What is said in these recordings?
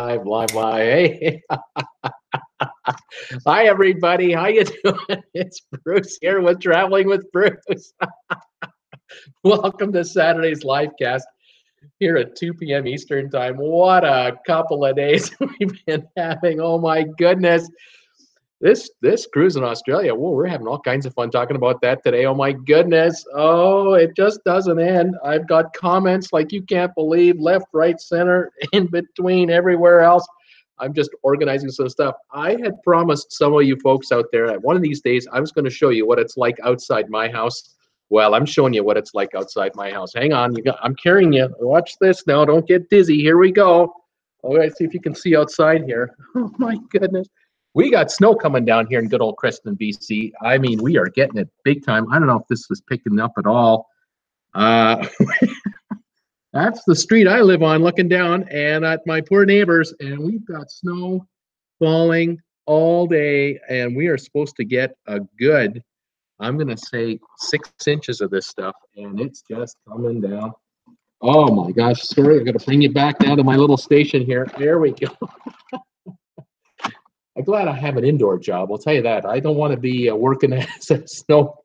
live, live, live. Hey, hi everybody. How you doing? It's Bruce here with Traveling with Bruce. Welcome to Saturday's live cast here at 2 p.m. Eastern Time. What a couple of days we've been having. Oh my goodness. This this cruise in Australia, whoa, we're having all kinds of fun talking about that today. Oh my goodness. Oh, it just doesn't end. I've got comments like you can't believe, left, right, center, in between, everywhere else. I'm just organizing some stuff. I had promised some of you folks out there that one of these days I was going to show you what it's like outside my house. Well, I'm showing you what it's like outside my house. Hang on, you got, I'm carrying you. Watch this now. Don't get dizzy. Here we go. Oh, all right, see if you can see outside here. Oh my goodness we got snow coming down here in good old Creston, BC. I mean, we are getting it big time. I don't know if this is picking up at all. Uh, that's the street I live on, looking down and at my poor neighbors, and we've got snow falling all day, and we are supposed to get a good, I'm gonna say six inches of this stuff, and it's just coming down. Oh my gosh, sorry, I gotta bring you back down to my little station here. There we go. I'm glad I have an indoor job. I'll tell you that. I don't want to be uh, working as a snow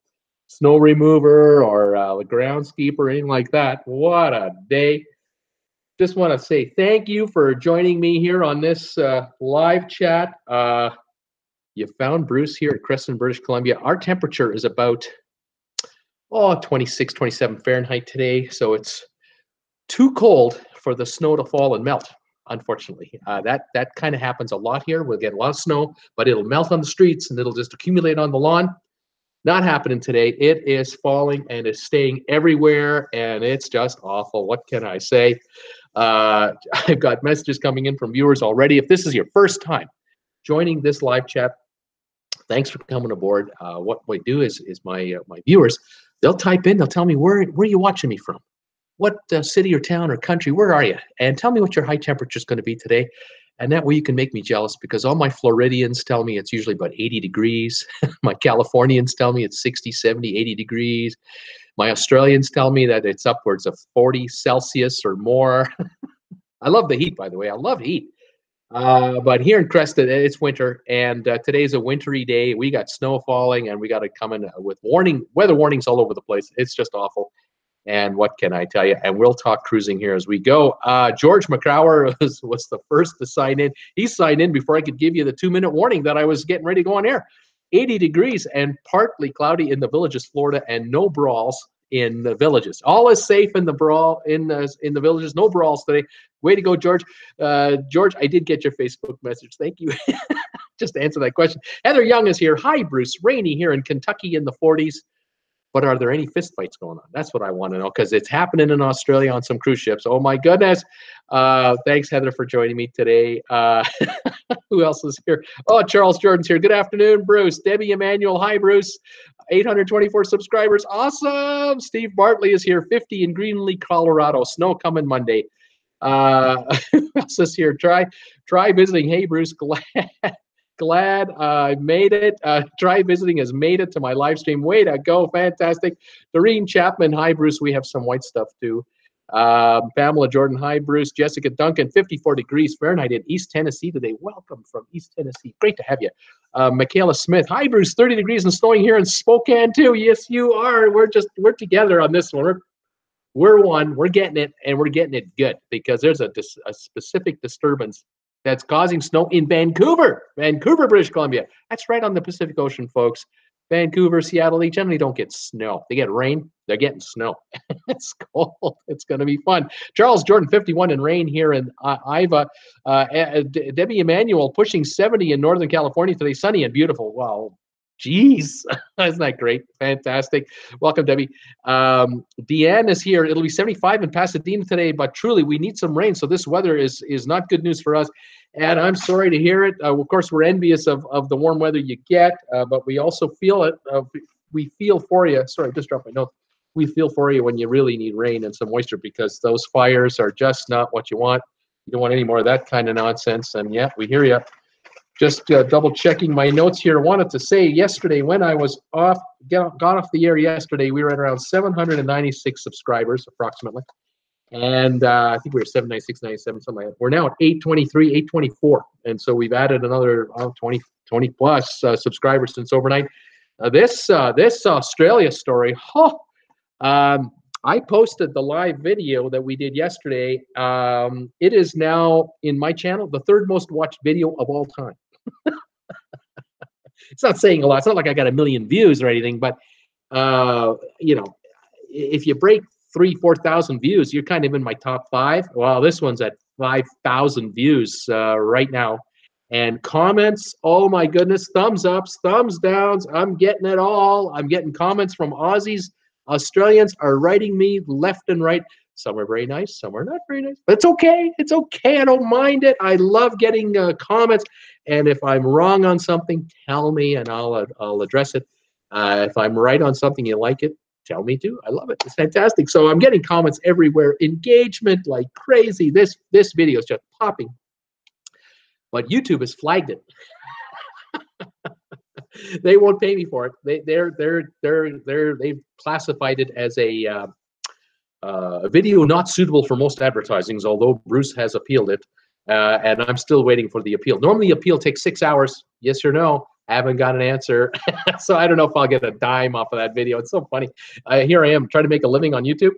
snow remover or uh, a groundskeeper or anything like that. What a day! Just want to say thank you for joining me here on this uh, live chat. Uh, you found Bruce here at Creston, British Columbia. Our temperature is about oh 26, 27 Fahrenheit today, so it's too cold for the snow to fall and melt unfortunately. Uh, that that kind of happens a lot here. We'll get a lot of snow, but it'll melt on the streets and it'll just accumulate on the lawn. Not happening today. It is falling and it's staying everywhere, and it's just awful. What can I say? Uh, I've got messages coming in from viewers already. If this is your first time joining this live chat, thanks for coming aboard. Uh, what we do is is my uh, my viewers they'll type in, they'll tell me where where are you watching me from what uh, city or town or country, where are you? And tell me what your high temperature is going to be today. And that way you can make me jealous because all my Floridians tell me it's usually about 80 degrees. my Californians tell me it's 60, 70, 80 degrees. My Australians tell me that it's upwards of 40 Celsius or more. I love the heat, by the way. I love heat. Uh, but here in Creston, it's winter, and uh, today's a wintry day. We got snow falling, and we got to come in with warning weather warnings all over the place. It's just awful. And what can I tell you? And we'll talk cruising here as we go. Uh, George McCrower was, was the first to sign in. He signed in before I could give you the two minute warning that I was getting ready to go on air. 80 degrees and partly cloudy in the villages, Florida, and no brawls in the villages. All is safe in the brawl in the in the villages. No brawls today. Way to go, George. Uh, George, I did get your Facebook message. Thank you. Just to answer that question. Heather Young is here. Hi, Bruce. Rainy here in Kentucky in the 40s but are there any fistfights going on? That's what I want to know because it's happening in Australia on some cruise ships. Oh my goodness. Uh, thanks, Heather, for joining me today. Uh, who else is here? Oh, Charles Jordan's here. Good afternoon, Bruce. Debbie Emanuel. Hi, Bruce. 824 subscribers. Awesome. Steve Bartley is here. 50 in Greeley, Colorado. Snow coming Monday. Uh, who else is here? Try try visiting. Hey, Bruce. Glad glad I made it. Uh, try visiting has made it to my live stream. Way to go. Fantastic. Doreen Chapman. Hi, Bruce. We have some white stuff too. Um, Pamela Jordan. Hi, Bruce. Jessica Duncan. 54 degrees Fahrenheit in East Tennessee today. Welcome from East Tennessee. Great to have you. Uh, Michaela Smith. Hi, Bruce. 30 degrees and snowing here in Spokane too. Yes, you are. We're just, we're together on this one. We're, we're one. We're getting it and we're getting it good because there's a, dis, a specific disturbance that's causing snow in Vancouver, Vancouver, British Columbia. That's right on the Pacific Ocean, folks. Vancouver, Seattle, they generally don't get snow. They get rain, they're getting snow. it's cold. It's going to be fun. Charles Jordan, 51 in rain here in uh, Iva. Uh, Debbie Emanuel pushing 70 in Northern California today. Sunny and beautiful. Wow. Jeez, isn't that great? Fantastic. Welcome, Debbie. Um, Deanne is here. It'll be 75 in Pasadena today, but truly we need some rain. So this weather is is not good news for us. And I'm sorry to hear it. Uh, of course, we're envious of, of the warm weather you get, uh, but we also feel it. Uh, we feel for you. Sorry, just dropped my note. We feel for you when you really need rain and some moisture because those fires are just not what you want. You don't want any more of that kind of nonsense. And yeah, we hear you just uh, double checking my notes here. Wanted to say yesterday when I was off, got off the air yesterday, we were at around 796 subscribers approximately. and uh, I think we were 796, 97, something. We're now at 823, 824. And so we've added another oh, 20, 20 plus uh, subscribers since overnight. Uh, this uh, this Australia story, huh, um, I posted the live video that we did yesterday. Um, it is now in my channel, the third most watched video of all time. It's not saying a lot. It's not like I got a million views or anything, but uh, you know, if you break three, four thousand views, you're kind of in my top five. Well, this one's at five thousand views uh, right now. And comments, oh my goodness, thumbs ups, thumbs downs. I'm getting it all. I'm getting comments from Aussies Australians are writing me left and right. Some are very nice, some are not very nice, but it's okay. It's okay. I don't mind it. I love getting uh, comments. And if I'm wrong on something, tell me and I'll, uh, I'll address it. Uh, if I'm right on something, you like it, tell me too. I love it. It's fantastic. So I'm getting comments everywhere, engagement like crazy. This this video is just popping. But YouTube has flagged it. they won't pay me for it. They they're they're they're they're they've classified it as a uh, a video not suitable for most advertisings. Although Bruce has appealed it, uh, and I'm still waiting for the appeal. Normally, appeal takes six hours. Yes or no? I haven't got an answer, so I don't know if I'll get a dime off of that video. It's so funny. here I am trying to make a living on YouTube,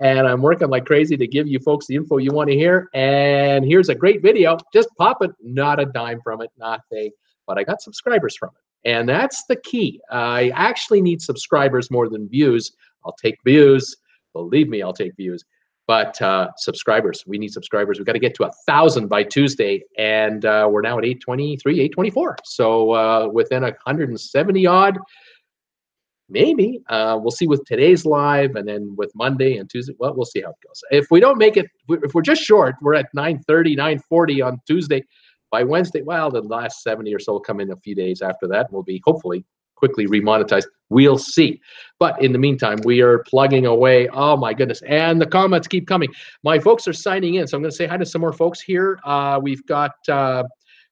and I'm working like crazy to give you folks the info you want to hear. And here's a great video. Just pop it. Not a dime from it. Nothing. But I got subscribers from it. And that's the key. I actually need subscribers more than views. I'll take views. Believe me, I'll take views. But uh, subscribers, we need subscribers. We've got to get to a thousand by Tuesday, and uh, we're now at 823, 824. So uh, within 170 odd, maybe uh, we'll see with today's live, and then with Monday and Tuesday. Well, we'll see how it goes. If we don't make it, if we're just short, we're at 930, 940 on Tuesday by Wednesday, well, the last 70 or so will come in a few days after that. We'll be hopefully quickly remonetized. We'll see. But in the meantime, we are plugging away. Oh my goodness. And the comments keep coming. My folks are signing in. So I'm going to say hi to some more folks here. Uh, we've got uh,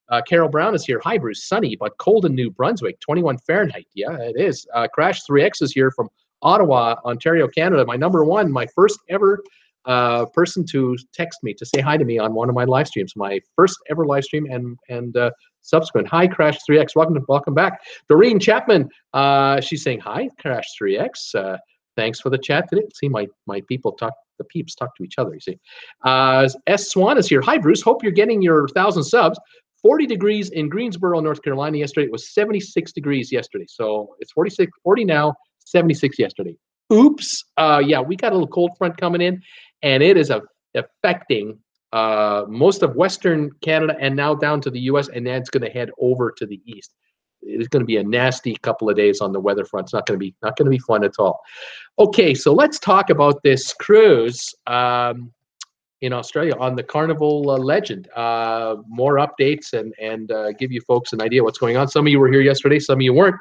uh, Carol Brown is here. Hi, Bruce. Sunny, but cold in New Brunswick, 21 Fahrenheit. Yeah, it is. Uh, Crash 3X is here from Ottawa, Ontario, Canada. My number one, my first ever uh, person to text me to say hi to me on one of my live streams, my first ever live stream and and uh, subsequent. Hi, Crash 3X. Welcome welcome back. Doreen Chapman. Uh, she's saying hi, Crash 3X. Uh, thanks for the chat today. See, my my people talk. The peeps talk to each other. You see. Uh, S Swan is here. Hi, Bruce. Hope you're getting your thousand subs. 40 degrees in Greensboro, North Carolina yesterday. It was 76 degrees yesterday. So it's 46, 40 now, 76 yesterday. Oops. Uh, yeah, we got a little cold front coming in and it is a, affecting uh, most of Western Canada and now down to the U.S. and then it's going to head over to the east. It's going to be a nasty couple of days on the weather front. It's not going to be not going to be fun at all. Okay, so let's talk about this cruise um, in Australia on the Carnival uh, Legend. Uh, more updates and and uh, give you folks an idea what's going on. Some of you were here yesterday, some of you weren't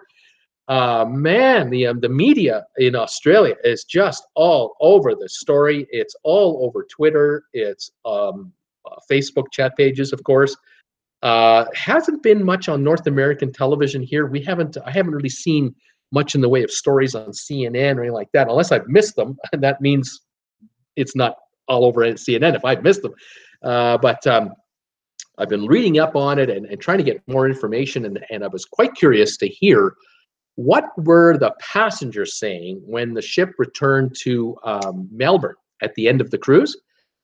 uh, man, the um, the media in Australia is just all over the story. It's all over Twitter. It's um, uh, Facebook chat pages, of course. Uh, hasn't been much on North American television here. We haven't. I haven't really seen much in the way of stories on CNN or anything like that, unless I've missed them. And that means it's not all over CNN if I've missed them. Uh, but um, I've been reading up on it and, and trying to get more information, and, and I was quite curious to hear what were the passengers saying when the ship returned to um, Melbourne at the end of the cruise?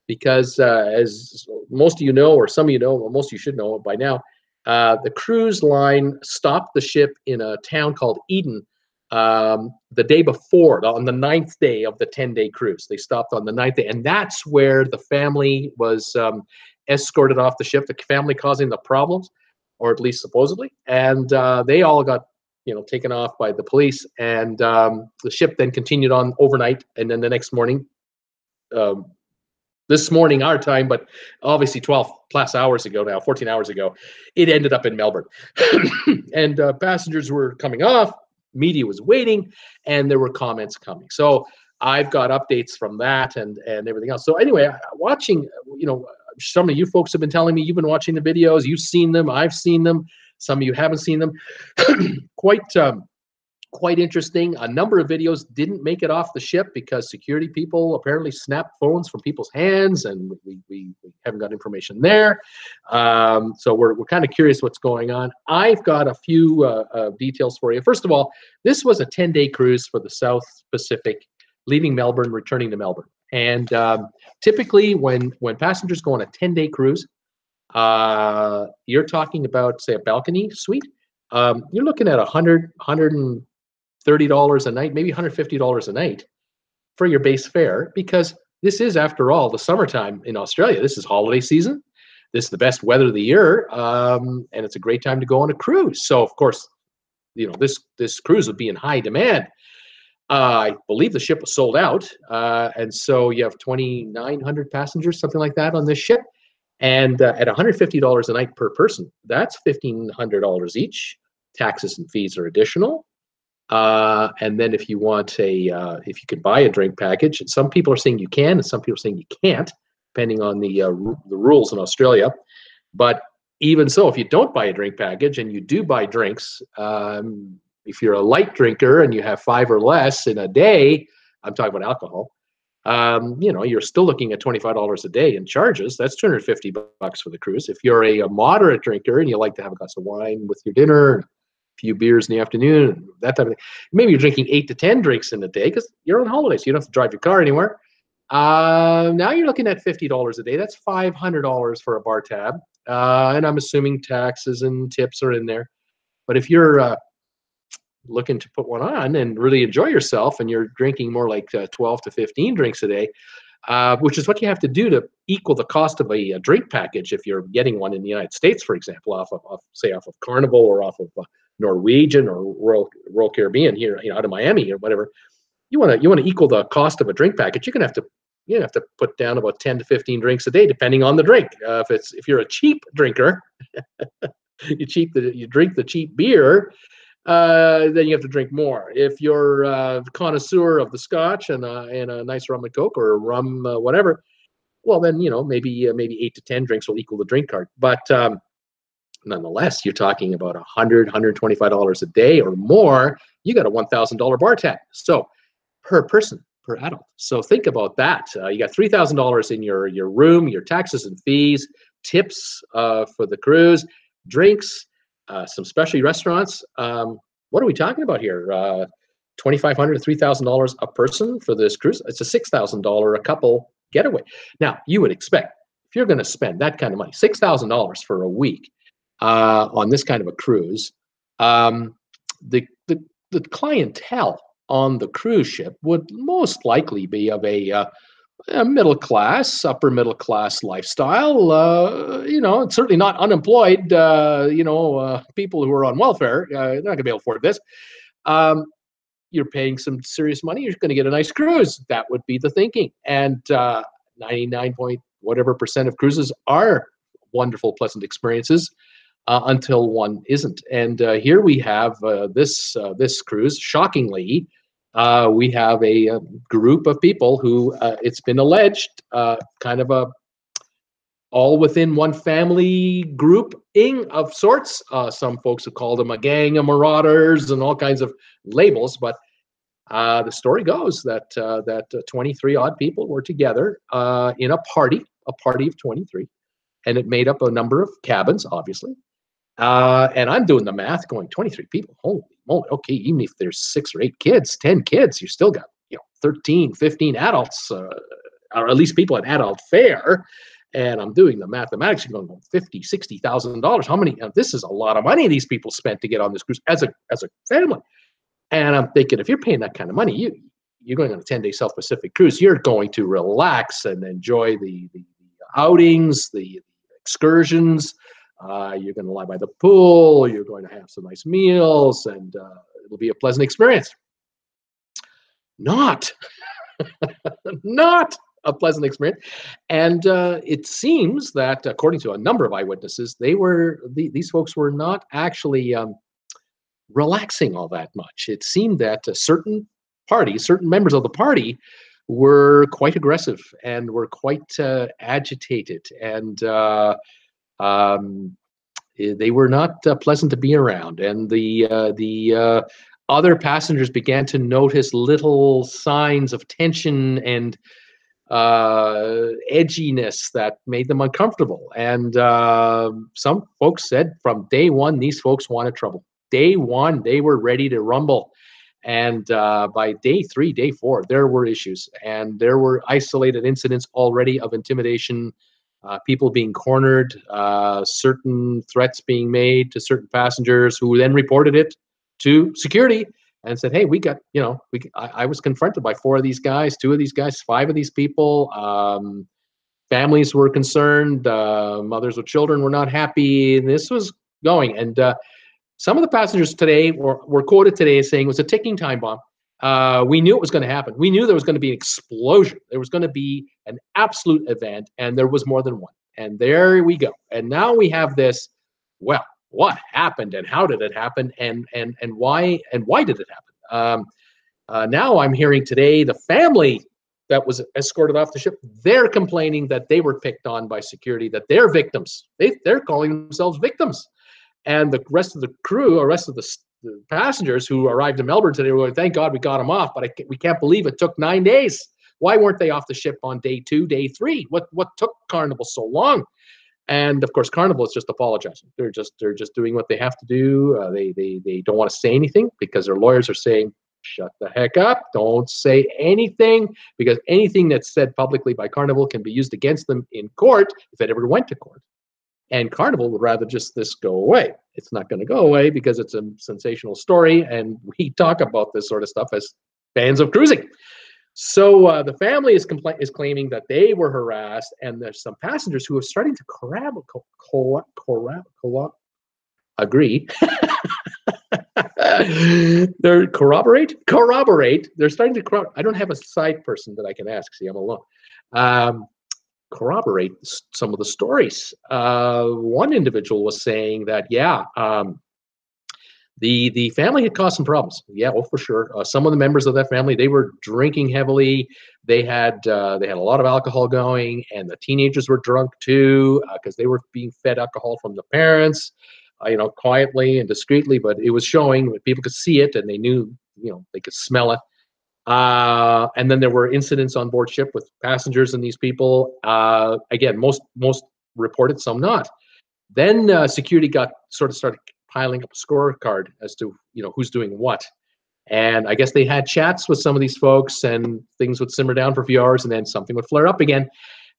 Because uh, as most of you know, or some of you know, or most of you should know by now, uh, the cruise line stopped the ship in a town called Eden um, the day before, on the ninth day of the 10 day cruise. They stopped on the ninth day, and that's where the family was um, escorted off the ship, the family causing the problems, or at least supposedly. And uh, they all got you know taken off by the police and um, the ship then continued on overnight and then the next morning um, this morning our time but obviously 12 plus hours ago now 14 hours ago it ended up in melbourne. And uh, passengers were coming off media was waiting and there were comments coming. So i've got updates from that and and everything else. So anyway watching you know some of you folks have been telling me you've been watching the videos you've seen them i've seen them some of you haven't seen them. quite um, quite interesting. A number of videos didn't make it off the ship because security people apparently snapped phones from people's hands, and we, we, we haven't got information there. Um, so we're, we're kind of curious what's going on. I've got a few uh, uh, details for you. First of all, this was a 10 day cruise for the South Pacific, leaving Melbourne, returning to Melbourne. And um, typically, when, when passengers go on a 10 day cruise, uh, you're talking about, say, a balcony suite. Um, you're looking at 100, 100 $30 a night, maybe $150 a night for your base fare because this is, after all, the summertime in Australia. This is holiday season. This is the best weather of the year, um, and it's a great time to go on a cruise. So, of course, you know this this cruise would be in high demand. Uh, I believe the ship was sold out, uh, and so you have 2,900 passengers, something like that, on this ship. And uh, at $150 a night per person, that's $1,500 each. Taxes and fees are additional. Uh, and then if you want a, uh, if you could buy a drink package, some people are saying you can, and some people are saying you can't, depending on the uh, the rules in Australia. But even so, if you don't buy a drink package and you do buy drinks, um, if you're a light drinker and you have five or less in a day, I'm talking about alcohol. Um, you know, you're still looking at $25 a day in charges. That's 250 bucks for the cruise. If you're a, a moderate drinker and you like to have a glass of wine with your dinner, a few beers in the afternoon, that type of thing. Maybe you're drinking eight to 10 drinks in a day because you're on holiday, so you don't have to drive your car anywhere. Uh, now you're looking at $50 a day. That's $500 for a bar tab. Uh, and I'm assuming taxes and tips are in there. But if you're uh, looking to put one on and really enjoy yourself and you're drinking more like uh, 12 to 15 drinks a day, uh, which is what you have to do to equal the cost of a, a, drink package if you're getting one in the United States, for example, off of, off, say, off of Carnival or off of uh, Norwegian or Royal, Royal Caribbean here, you know, out of Miami or whatever, you want to you want to equal the cost of a drink package. You're gonna have to you have to put down about 10 to 15 drinks a day, depending on the drink. Uh, if it's if you're a cheap drinker, you cheap the you drink the cheap beer, uh, then you have to drink more. If you're a connoisseur of the Scotch and a, and a nice rum and coke or rum uh, whatever, well then you know maybe uh, maybe eight to ten drinks will equal the drink card. But um, nonetheless, you're talking about a hundred, hundred twenty-five dollars a day or more, you got a $1,000 bar tab. So per person, per adult. So think about that. Uh, you got $3,000 in your, your room, your taxes and fees, tips uh, for the cruise, drinks, uh, some specialty restaurants. Um, what are we talking about here? Uh, $2,500 to $3,000 a person for this cruise. It's a $6,000 a couple getaway. Now, you would expect if you're going to spend that kind of money, $6,000 for a week, uh, on this kind of a cruise, um, the, the, the clientele on the cruise ship would most likely be of a, uh, a middle class, upper middle class lifestyle. Uh, you know, certainly not unemployed. Uh, you know, uh, people who are on welfare, uh, they're not going to be able to afford this. Um, you're paying some serious money. You're going to get a nice cruise. That would be the thinking. And uh, 99 point whatever percent of cruises are wonderful, pleasant experiences uh, until one isn't. And here we have this this cruise. Shockingly, uh, we have a, a, group of people who uh, it's been alleged uh, kind of a all within one family grouping of sorts. Uh, some folks have called them a gang of marauders and all kinds of labels, but the story goes that that 23 odd people were together in a party, a party of 23, and it made up a number of cabins, obviously. Uh, and I'm doing the math going 23 people. Holy moly. Okay. Even if there's six or eight kids, 10 kids, you still got, you know, 13, 15 adults, uh, or at least people at adult fare. And I'm doing the mathematics. You're going, 50, 60,000 dollars. How many? this is a lot of money these people spent to get on this cruise as a, as a family. And I'm thinking, if you're paying that kind of money, you, you're going on a 10 day South Pacific cruise, you're going to relax and enjoy the, the, the outings, the excursions, uh, you're going to lie by the pool. You're going to have some nice meals, and uh, it'll be a pleasant experience. Not, not a pleasant experience. And uh, it seems that, according to a number of eyewitnesses, they were the, these folks were not actually um, relaxing all that much. It seemed that certain parties, certain members of the party, were quite aggressive and were quite uh, agitated and uh, um, eh, they were not uh, pleasant to be around. And the uh, the uh, other passengers began to notice little signs of tension and uh, edginess that made them uncomfortable. And uh, some folks said from day one, these folks wanted trouble. Day one, they were ready to rumble. And uh, by day three, day four, there were issues. And there were isolated incidents already of intimidation, uh, people being cornered, uh, certain threats being made to certain passengers who then reported it to security and said, "Hey, we got you know, we I, I, was confronted by four of these guys, two of these guys, five of these people. Um, families were concerned, uh, mothers with children were not happy. This was going, and uh, some of the passengers today were, were quoted today as saying it was a ticking time bomb. Uh, we knew it was going to happen. We knew there was going to be an explosion. There was going to be an absolute event, and there was more than one. And there we go. And now we have this. Well, what happened and how did it happen and and and why and why did it happen um, uh, now i'm hearing today the family that was escorted off the ship they're complaining that they were picked on by security that they're victims they, they're calling themselves victims and the rest of the crew or rest of the, the passengers who arrived in melbourne today were going thank god we got them off but I, we can't believe it took nine days. Why weren't they off the ship on day two day three? What what took carnival so long? And of course carnival is just apologizing. They're just they're just doing what they have to do. Uh, they they they don't want to say anything because their lawyers are saying shut the heck up. Don't say anything because anything that's said publicly by carnival can be used against them in court if it ever went to court and carnival would rather just this go away it's not going to go away because it's a sensational story and we talk about this sort of stuff as fans of cruising so uh, the family is compla- is claiming that they were harassed, and there's some passengers who are starting to corrab- co- co- corrab- co- agree. They're corroborate, corroborate. They're starting to corroborate. I don't have a side person that I can ask. See, I'm alone. Um, corroborate some of the stories. Uh, one individual was saying that, yeah, um, the the family had caused some problems. Yeah, oh for sure. Uh, some of the members of that family they were drinking heavily. They had uh, they had a lot of alcohol going, and the teenagers were drunk too because uh, they were being fed alcohol from the parents. Uh, you know, quietly and discreetly, but it was showing. People could see it, and they knew. You know, they could smell it. Uh, and then there were incidents on board ship with passengers and these people. Uh, again, most most reported, some not. Then uh, security got sort of started piling up a scorecard as to you know who's doing what. And I guess they had chats with some of these folks, and things would simmer down for a few hours, and then something would flare up again.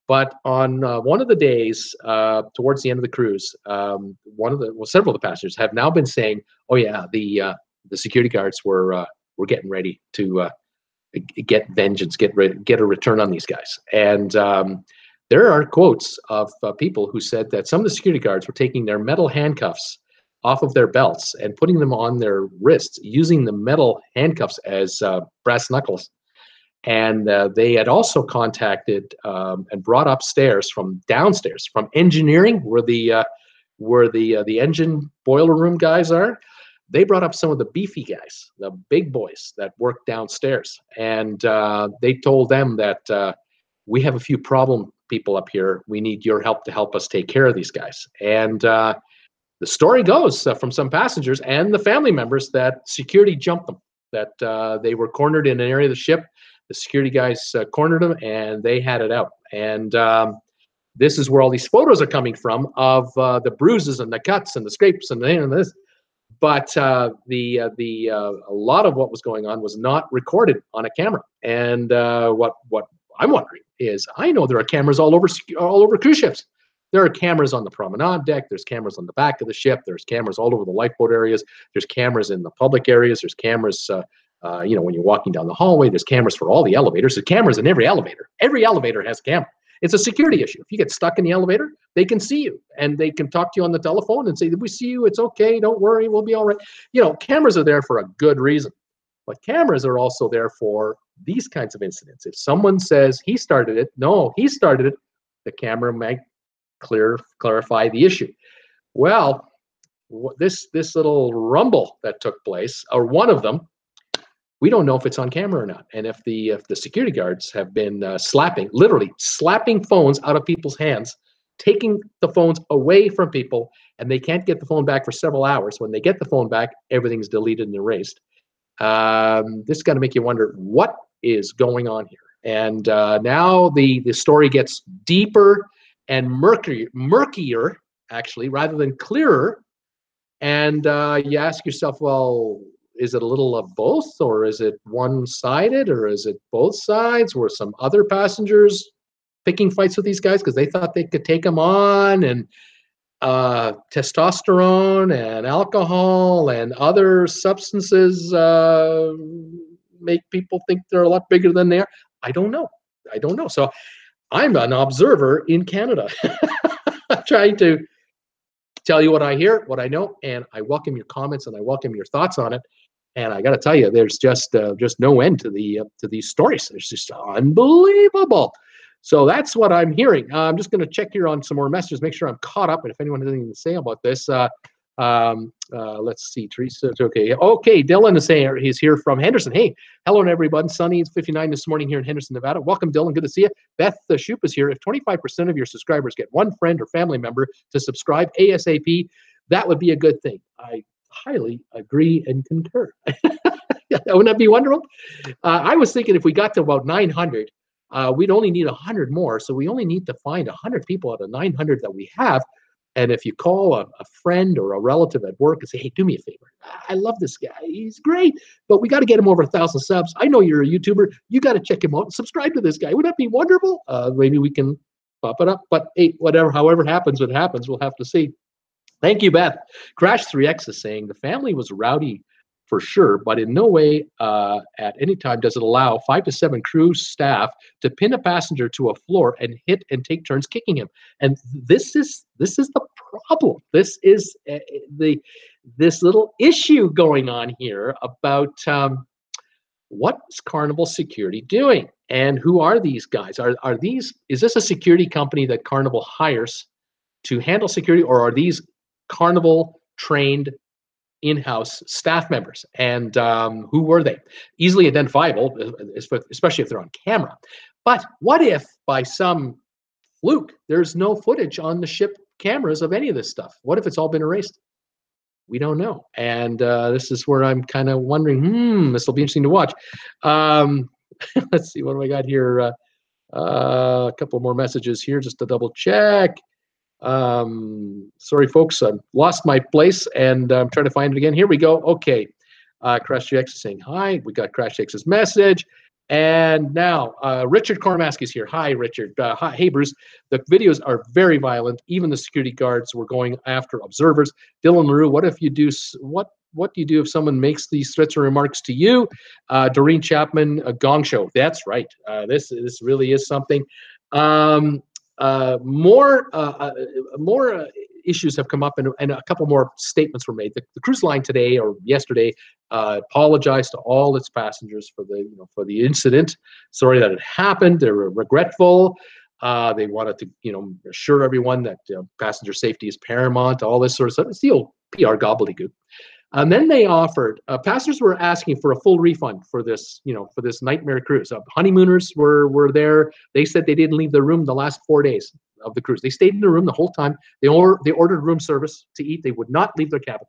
But on uh, one of the days, uh, towards the end of the cruise, um, one of the well, several of the passengers have now been saying, "Oh yeah, the uh, the security guards were uh, were getting ready to uh, get vengeance, get re- get a return on these guys." And um, there are quotes of uh, people who said that some of the security guards were taking their metal handcuffs off of their belts and putting them on their wrists, using the metal handcuffs as uh, brass knuckles. And uh, they had also contacted um, and brought upstairs from downstairs from engineering, where the uh, where the uh, the engine boiler room guys are. They brought up some of the beefy guys, the big boys that work downstairs, and uh, they told them that uh, we have a few problem people up here. We need your help to help us take care of these guys. And the story goes uh, from some passengers and the family members that security jumped them, that uh, they were cornered in an area of the ship. The security guys uh, cornered them and they had it out. And um, this is where all these photos are coming from of uh, the bruises and the cuts and the scrapes and, and this. But uh, the uh, the a lot of what was going on was not recorded on a camera. And what what I'm wondering is, I know there are cameras all over all over cruise ships there are cameras on the promenade deck. There's cameras on the back of the ship. There's cameras all over the lifeboat areas. There's cameras in the public areas. There's cameras, uh, uh, you know, when you're walking down the hallway. There's cameras for all the elevators. There's cameras in every elevator. Every elevator has a camera. It's a security issue. If you get stuck in the elevator, they can see you and they can talk to you on the telephone and say, "We see you. It's okay. Don't worry. We'll be all right." You know, cameras are there for a good reason, but cameras are also there for these kinds of incidents. If someone says he started it, no, he started it, the camera might clear clarify the issue. Well, this this little rumble that took place, or one of them, we don't know if it's on camera or not, and if the if the security guards have been uh, slapping, literally slapping phones out of people's hands, taking the phones away from people, and they can't get the phone back for several hours. When they get the phone back, everything's deleted and erased. Um, this is going to make you wonder what is going on here. And uh, now the the story gets deeper and murkier, murkier actually, rather than clearer. And uh, you ask yourself, well, is it a little of both, or is it one-sided, or is it both sides? Were some other passengers picking fights with these guys because they thought they could take them on, and uh, testosterone and alcohol and other substances uh, make people think they're a lot bigger than they are. I don't know. I don't know. So I'm an observer in Canada, trying to tell you what I hear, what I know, and I welcome your comments and I welcome your thoughts on it. And I got to tell you, there's just uh, just no end to the uh, to these stories. It's just unbelievable. So that's what I'm hearing. Uh, I'm just going to check here on some more messages, make sure I'm caught up. And if anyone has anything to say about this, uh, um, uh, let's see, Teresa. Okay, okay. Dylan is saying he's here from Henderson. Hey, hello everybody. Sunny, it's 59 this morning here in Henderson, Nevada. Welcome, Dylan. Good to see you. Beth the Shoop is here. If 25% of your subscribers get one friend or family member to subscribe ASAP, that would be a good thing. I highly agree and concur. Wouldn't that be wonderful? Uh, I was thinking if we got to about 900, uh, we'd only need 100 more. So we only need to find 100 people out of 900 that we have and if you call a, a, friend or a relative at work and say, hey, do me a favor. I love this guy. He's great, but we got to get him over a thousand subs. I know you're a YouTuber. You got to check him out and subscribe to this guy. Wouldn't that be wonderful? Uh, maybe we can pop it up. But hey, whatever, however happens, what happens, we'll have to see. Thank you, Beth. Crash 3X is saying the family was rowdy for sure, but in no way uh, at any time does it allow five to seven crew staff to pin a passenger to a floor and hit and take turns kicking him. And this is this is the problem. This is uh, the this little issue going on here about um, what's Carnival Security doing and who are these guys? Are are these is this a security company that Carnival hires to handle security, or are these Carnival trained in-house staff members. And um, who were they? Easily identifiable especially if they're on camera. But what if by some fluke there's no footage on the ship cameras of any of this stuff? What if it's all been erased? We don't know. And uh, this is where i'm kind of wondering hmm this will be interesting to watch. Um, let's see what do i got here? Uh, uh, a couple more messages here just to double check um, sorry, folks, I lost my place and I'm trying to find it again. Here we go. Okay. Uh, Crash 3X is saying hi. We got Crash 3X's message. And now uh, Richard Cormask is here. Hi, Richard. Uh, hi, hey, Bruce. The videos are very violent. Even the security guards were going after observers. Dylan LaRue, what if you do what? What do you do if someone makes these threats or remarks to you? Uh, Doreen Chapman, a Gong Show. That's right. Uh, this this really is something. Um, uh, more uh, uh, more uh, issues have come up and, and, a couple more statements were made. The, the cruise line today or yesterday uh, apologized to all its passengers for the you know for the incident. Sorry that it happened. They were regretful. Uh, they wanted to you know assure everyone that passenger safety is paramount. All this sort of stuff. It's the old PR gobbledygook. And then they offered uh, passengers were asking for a full refund for this, you know, for this nightmare cruise. Uh, honeymooners were were there. They said they didn't leave the room the last four days of the cruise. They stayed in the room the whole time. They or they ordered room service to eat. They would not leave their cabin.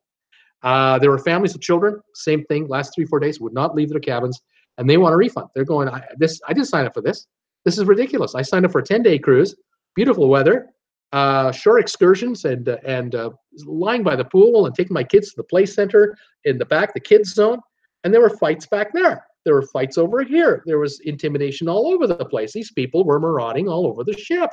Uh, there were families with children. Same thing. Last three four days would not leave their cabins, and they want a refund. They're going. I, this I didn't sign up for this. This is ridiculous. I signed up for a ten day cruise, beautiful weather uh, shore excursions and uh, and uh, lying by the pool and taking my kids to the play center in the back, the kids zone, and there were fights back there. There were fights over here. There was intimidation all over the place. These people were marauding all over the ship,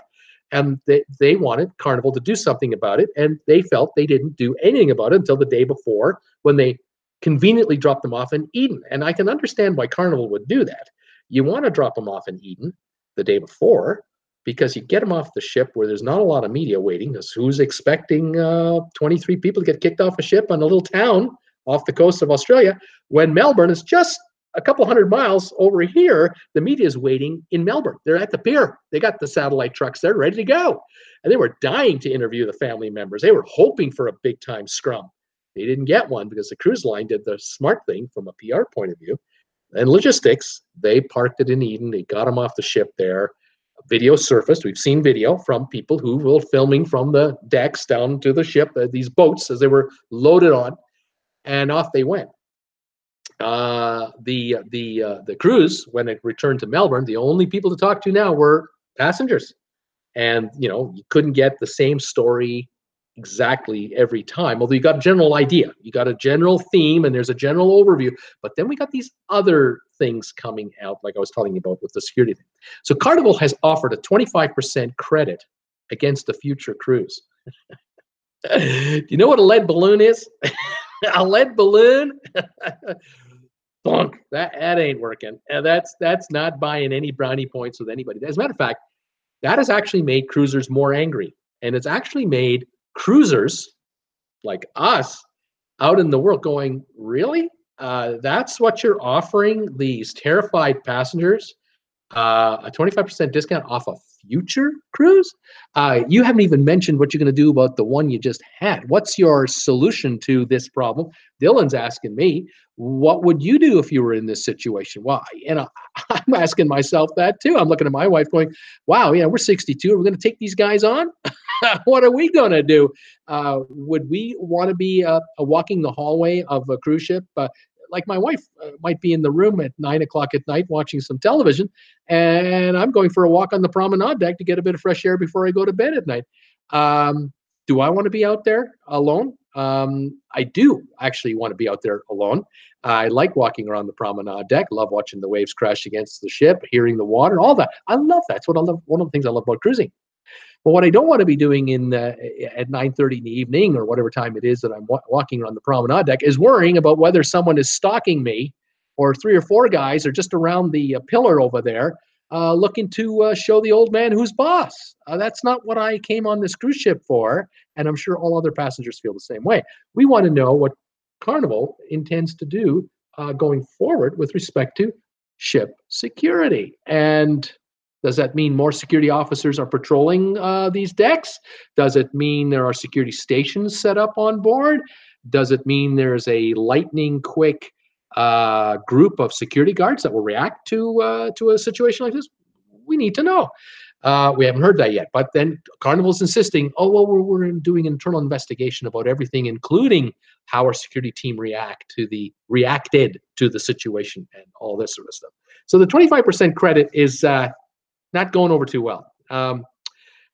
and they they wanted Carnival to do something about it, and they felt they didn't do anything about it until the day before when they conveniently dropped them off in Eden. And I can understand why Carnival would do that. You want to drop them off in Eden the day before because you get them off the ship where there's not a lot of media waiting. Because who's expecting uh, 23 people to get kicked off a ship on a little town off the coast of Australia when Melbourne is just a couple hundred miles over here? The media is waiting in Melbourne. They're at the pier. They got the satellite trucks there ready to go, and they were dying to interview the family members. They were hoping for a big time scrum. They didn't get one because the cruise line did the smart thing from a PR point of view. And logistics, they parked it in Eden. They got them off the ship there video surfaced. We've seen video from people who were filming from the decks down to the ship, uh, these boats as they were loaded on, and off they went. uh, the the uh, the cruise when it returned to Melbourne, the only people to talk to now were passengers, and you know you couldn't get the same story exactly every time. Although you got a general idea, you got a general theme, and there's a general overview. But then we got these other things coming out, like I was telling you about with the security thing. So Carnival has offered a 25% credit against a future cruise. Do you know what a lead balloon is? a lead balloon? Bunk. That that ain't working. And that's that's not buying any brownie points with anybody. As a matter of fact, that has actually made cruisers more angry. And it's actually made cruisers like us out in the world going, really? Uh, that's what you're offering these terrified passengers uh, a 25% discount off a future cruise. Uh, you haven't even mentioned what you're going to do about the one you just had. What's your solution to this problem? Dylan's asking me, what would you do if you were in this situation? Why? And I'm asking myself that too. I'm looking at my wife going, wow, yeah, we're 62. We're going to take these guys on? what are we going to do? Uh, would we want to be uh, walking the hallway of a cruise ship? Uh, like my wife uh, might be in the room at nine o'clock at night watching some television, and I'm going for a walk on the promenade deck to get a bit of fresh air before I go to bed at night. Um, do I want to be out there alone? Um, I do actually want to be out there alone. I like walking around the promenade deck. Love watching the waves crash against the ship, hearing the water, all that. I love that. That's what I love. One of the things I love about cruising. But what I don't want to be doing in uh, at 9:30 in the evening or whatever time it is that I'm wa- walking on the promenade deck is worrying about whether someone is stalking me, or three or four guys are just around the uh, pillar over there uh, looking to uh, show the old man who's boss. Uh, that's not what I came on this cruise ship for, and I'm sure all other passengers feel the same way. We want to know what Carnival intends to do uh, going forward with respect to ship security and does that mean more security officers are patrolling uh, these decks? Does it mean there are security stations set up on board? Does it mean there's a lightning quick uh, group of security guards that will react to uh, to a situation like this? We need to know. Uh, we haven't heard that yet. But then Carnival's insisting, oh well, we're, we're doing internal investigation about everything, including how our security team react to the reacted to the situation and all this sort of stuff. So the 25% credit is uh, not going over too well. Um,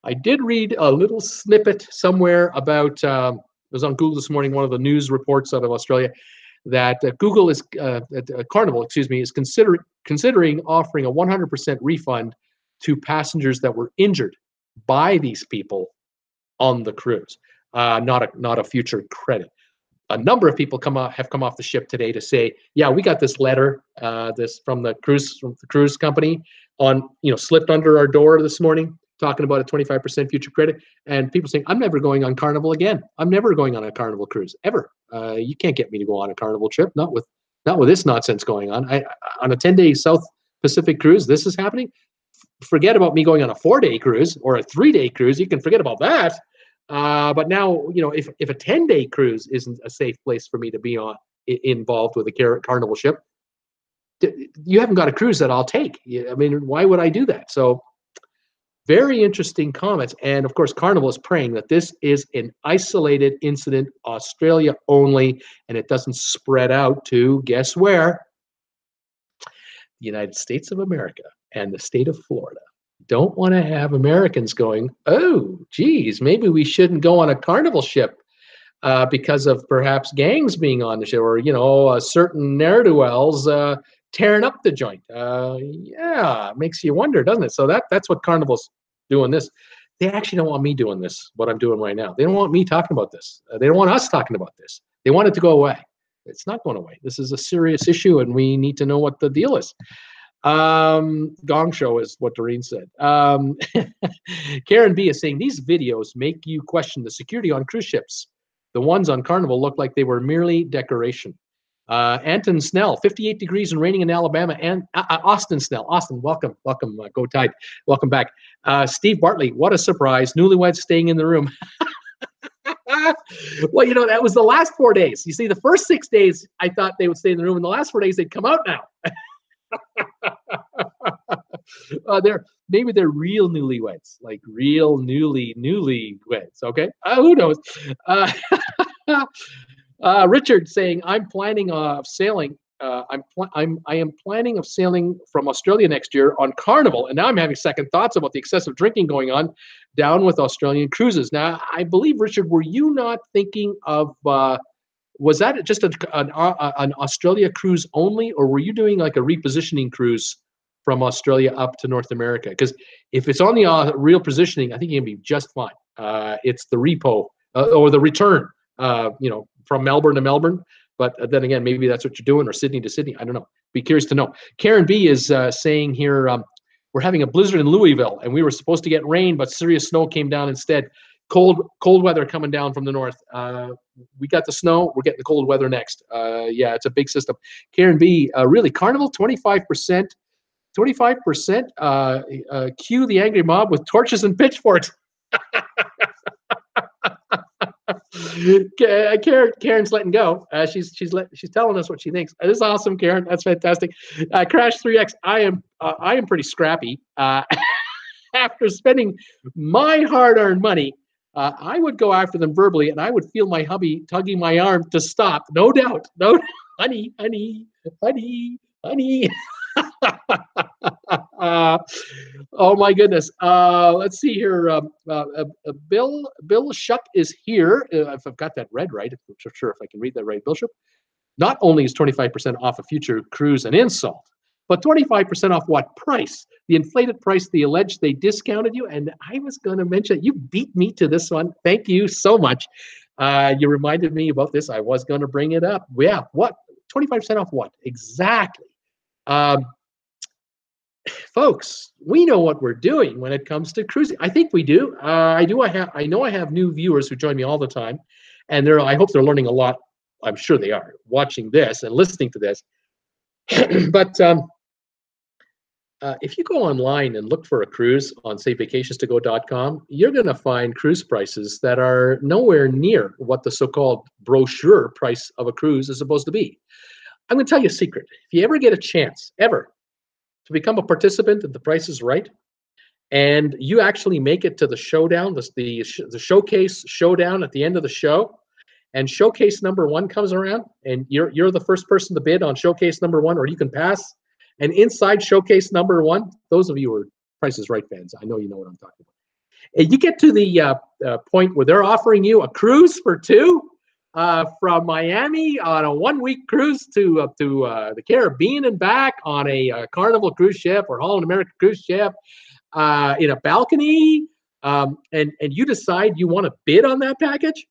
I did read a little snippet somewhere about, um, it was on Google this morning, one of the news reports out of Australia, that uh, Google is, uh, uh, Carnival, excuse me, is consider, considering offering a 100% refund to passengers that were injured by these people on the cruise, uh, not a not a future credit. A number of people come have come off the ship today to say, yeah, we got this letter, uh, this from the cruise from the cruise company on, you know, slipped under our door this morning talking about a 25% future credit and people saying i'm never going on carnival again. I'm never going on a carnival cruise ever. Uh, you can't get me to go on a carnival trip not with not with this nonsense going on. I, on a 10 day south pacific cruise this is happening. Forget about me going on a four day cruise or a three day cruise. You can forget about that. Uh, but now you know if, if a 10 day cruise isn't a safe place for me to be on involved with a car- carnival ship you haven't got a cruise that I'll take. I mean, why would I do that? So, very interesting comments. And of course, Carnival is praying that this is an isolated incident, Australia only, and it doesn't spread out to guess where? The United States of America and the state of Florida. Don't want to have Americans going, oh, geez, maybe we shouldn't go on a carnival ship uh, because of perhaps gangs being on the ship or, you know, uh, certain ne'er do wells uh, tearing up the joint. Uh, yeah, makes you wonder, doesn't it? So that that's what Carnival's doing this. They actually don't want me doing this, what I'm doing right now. They don't want me talking about this. Uh, they don't want us talking about this. They want it to go away. It's not going away. This is a serious issue, and we need to know what the deal is. Um, Gong Show is what Doreen said. Um, Karen B is saying these videos make you question the security on cruise ships. The ones on Carnival look like they were merely decoration. Uh, Anton Snell, 58 degrees and raining in Alabama. And uh, uh, Austin Snell, Austin, welcome, welcome, uh, go tide, welcome back. Uh, Steve Bartley, what a surprise! Newlyweds staying in the room. well, you know that was the last four days. You see, the first six days I thought they would stay in the room, and the last four days they'd come out now. uh, they're maybe they're real newlyweds, like real newly newlyweds. Okay, uh, who knows? Uh, uh, Richard saying, I'm planning uh, sailing Uh, I'm pl- I'm I am planning of sailing from Australia next year on Carnival, and now I'm having second thoughts about the excessive drinking going on down with Australian cruises. Now, I believe Richard, were you not thinking of? Uh, was that just a, an, uh, an Australia cruise only, or were you doing like a repositioning cruise from Australia up to North America? Because if it's on the uh, real positioning, I think you can be just fine. Uh, it's the repo or the return, you know, from Melbourne to Melbourne. But then again, maybe that's what you're doing, or Sydney to Sydney. I don't know. Be curious to know. Karen B is uh, saying here, um, we're having a blizzard in Louisville, and we were supposed to get rain, but serious snow came down instead. Cold, cold weather coming down from the north. Uh, we got the snow. We're getting the cold weather next. Uh, yeah, it's a big system. Karen B, uh, really Carnival, 25 percent, 25 percent. Uh, uh, cue the angry mob with torches and pitchforks. Karen, Karen's letting go. Uh, she's she's let, she's telling us what she thinks. This is awesome, Karen. That's fantastic. Uh, Crash 3X. I am uh, I am pretty scrappy. Uh, after spending my hard-earned money, uh, I would go after them verbally, and I would feel my hubby tugging my arm to stop. No doubt. No, honey, honey, honey, honey. uh, oh my goodness. Uh, let's see here. Um, uh, uh, uh, Bill Bill Shuck is here. Uh, if I've got that read right, I'm not sure if I can read that right. Bill Shuck. Not only is 25% off a future cruise an insult, but 25% off what price? The inflated price, the alleged they discounted you. And I was going to mention, you beat me to this one. Thank you so much. Uh, you reminded me about this. I was going to bring it up. Yeah, what? 25% off what? Exactly. Um, folks, we know what we're doing when it comes to cruising. I think we do. Uh, I do. I have. I know I have new viewers who join me all the time, and they're. I hope they're learning a lot. I'm sure they are watching this and listening to this. but um, uh, if you go online and look for a cruise on safevacationstogo.com, you're going to find cruise prices that are nowhere near what the so-called brochure price of a cruise is supposed to be. I'm going to tell you a secret. If you ever get a chance, ever, to become a participant at The Price is Right, and you actually make it to the showdown, the, the, the showcase showdown at the end of the show, and showcase number one comes around, and you're you're the first person to bid on showcase number one, or you can pass. And inside showcase number one, those of you who are Price is Right fans, I know you know what I'm talking about. And you get to the uh, uh, point where they're offering you a cruise for two uh, from Miami on a one-week cruise to up to uh, the Caribbean and back on a, uh, Carnival cruise ship or Holland America cruise ship uh, in a balcony, um, and and you decide you want to bid on that package,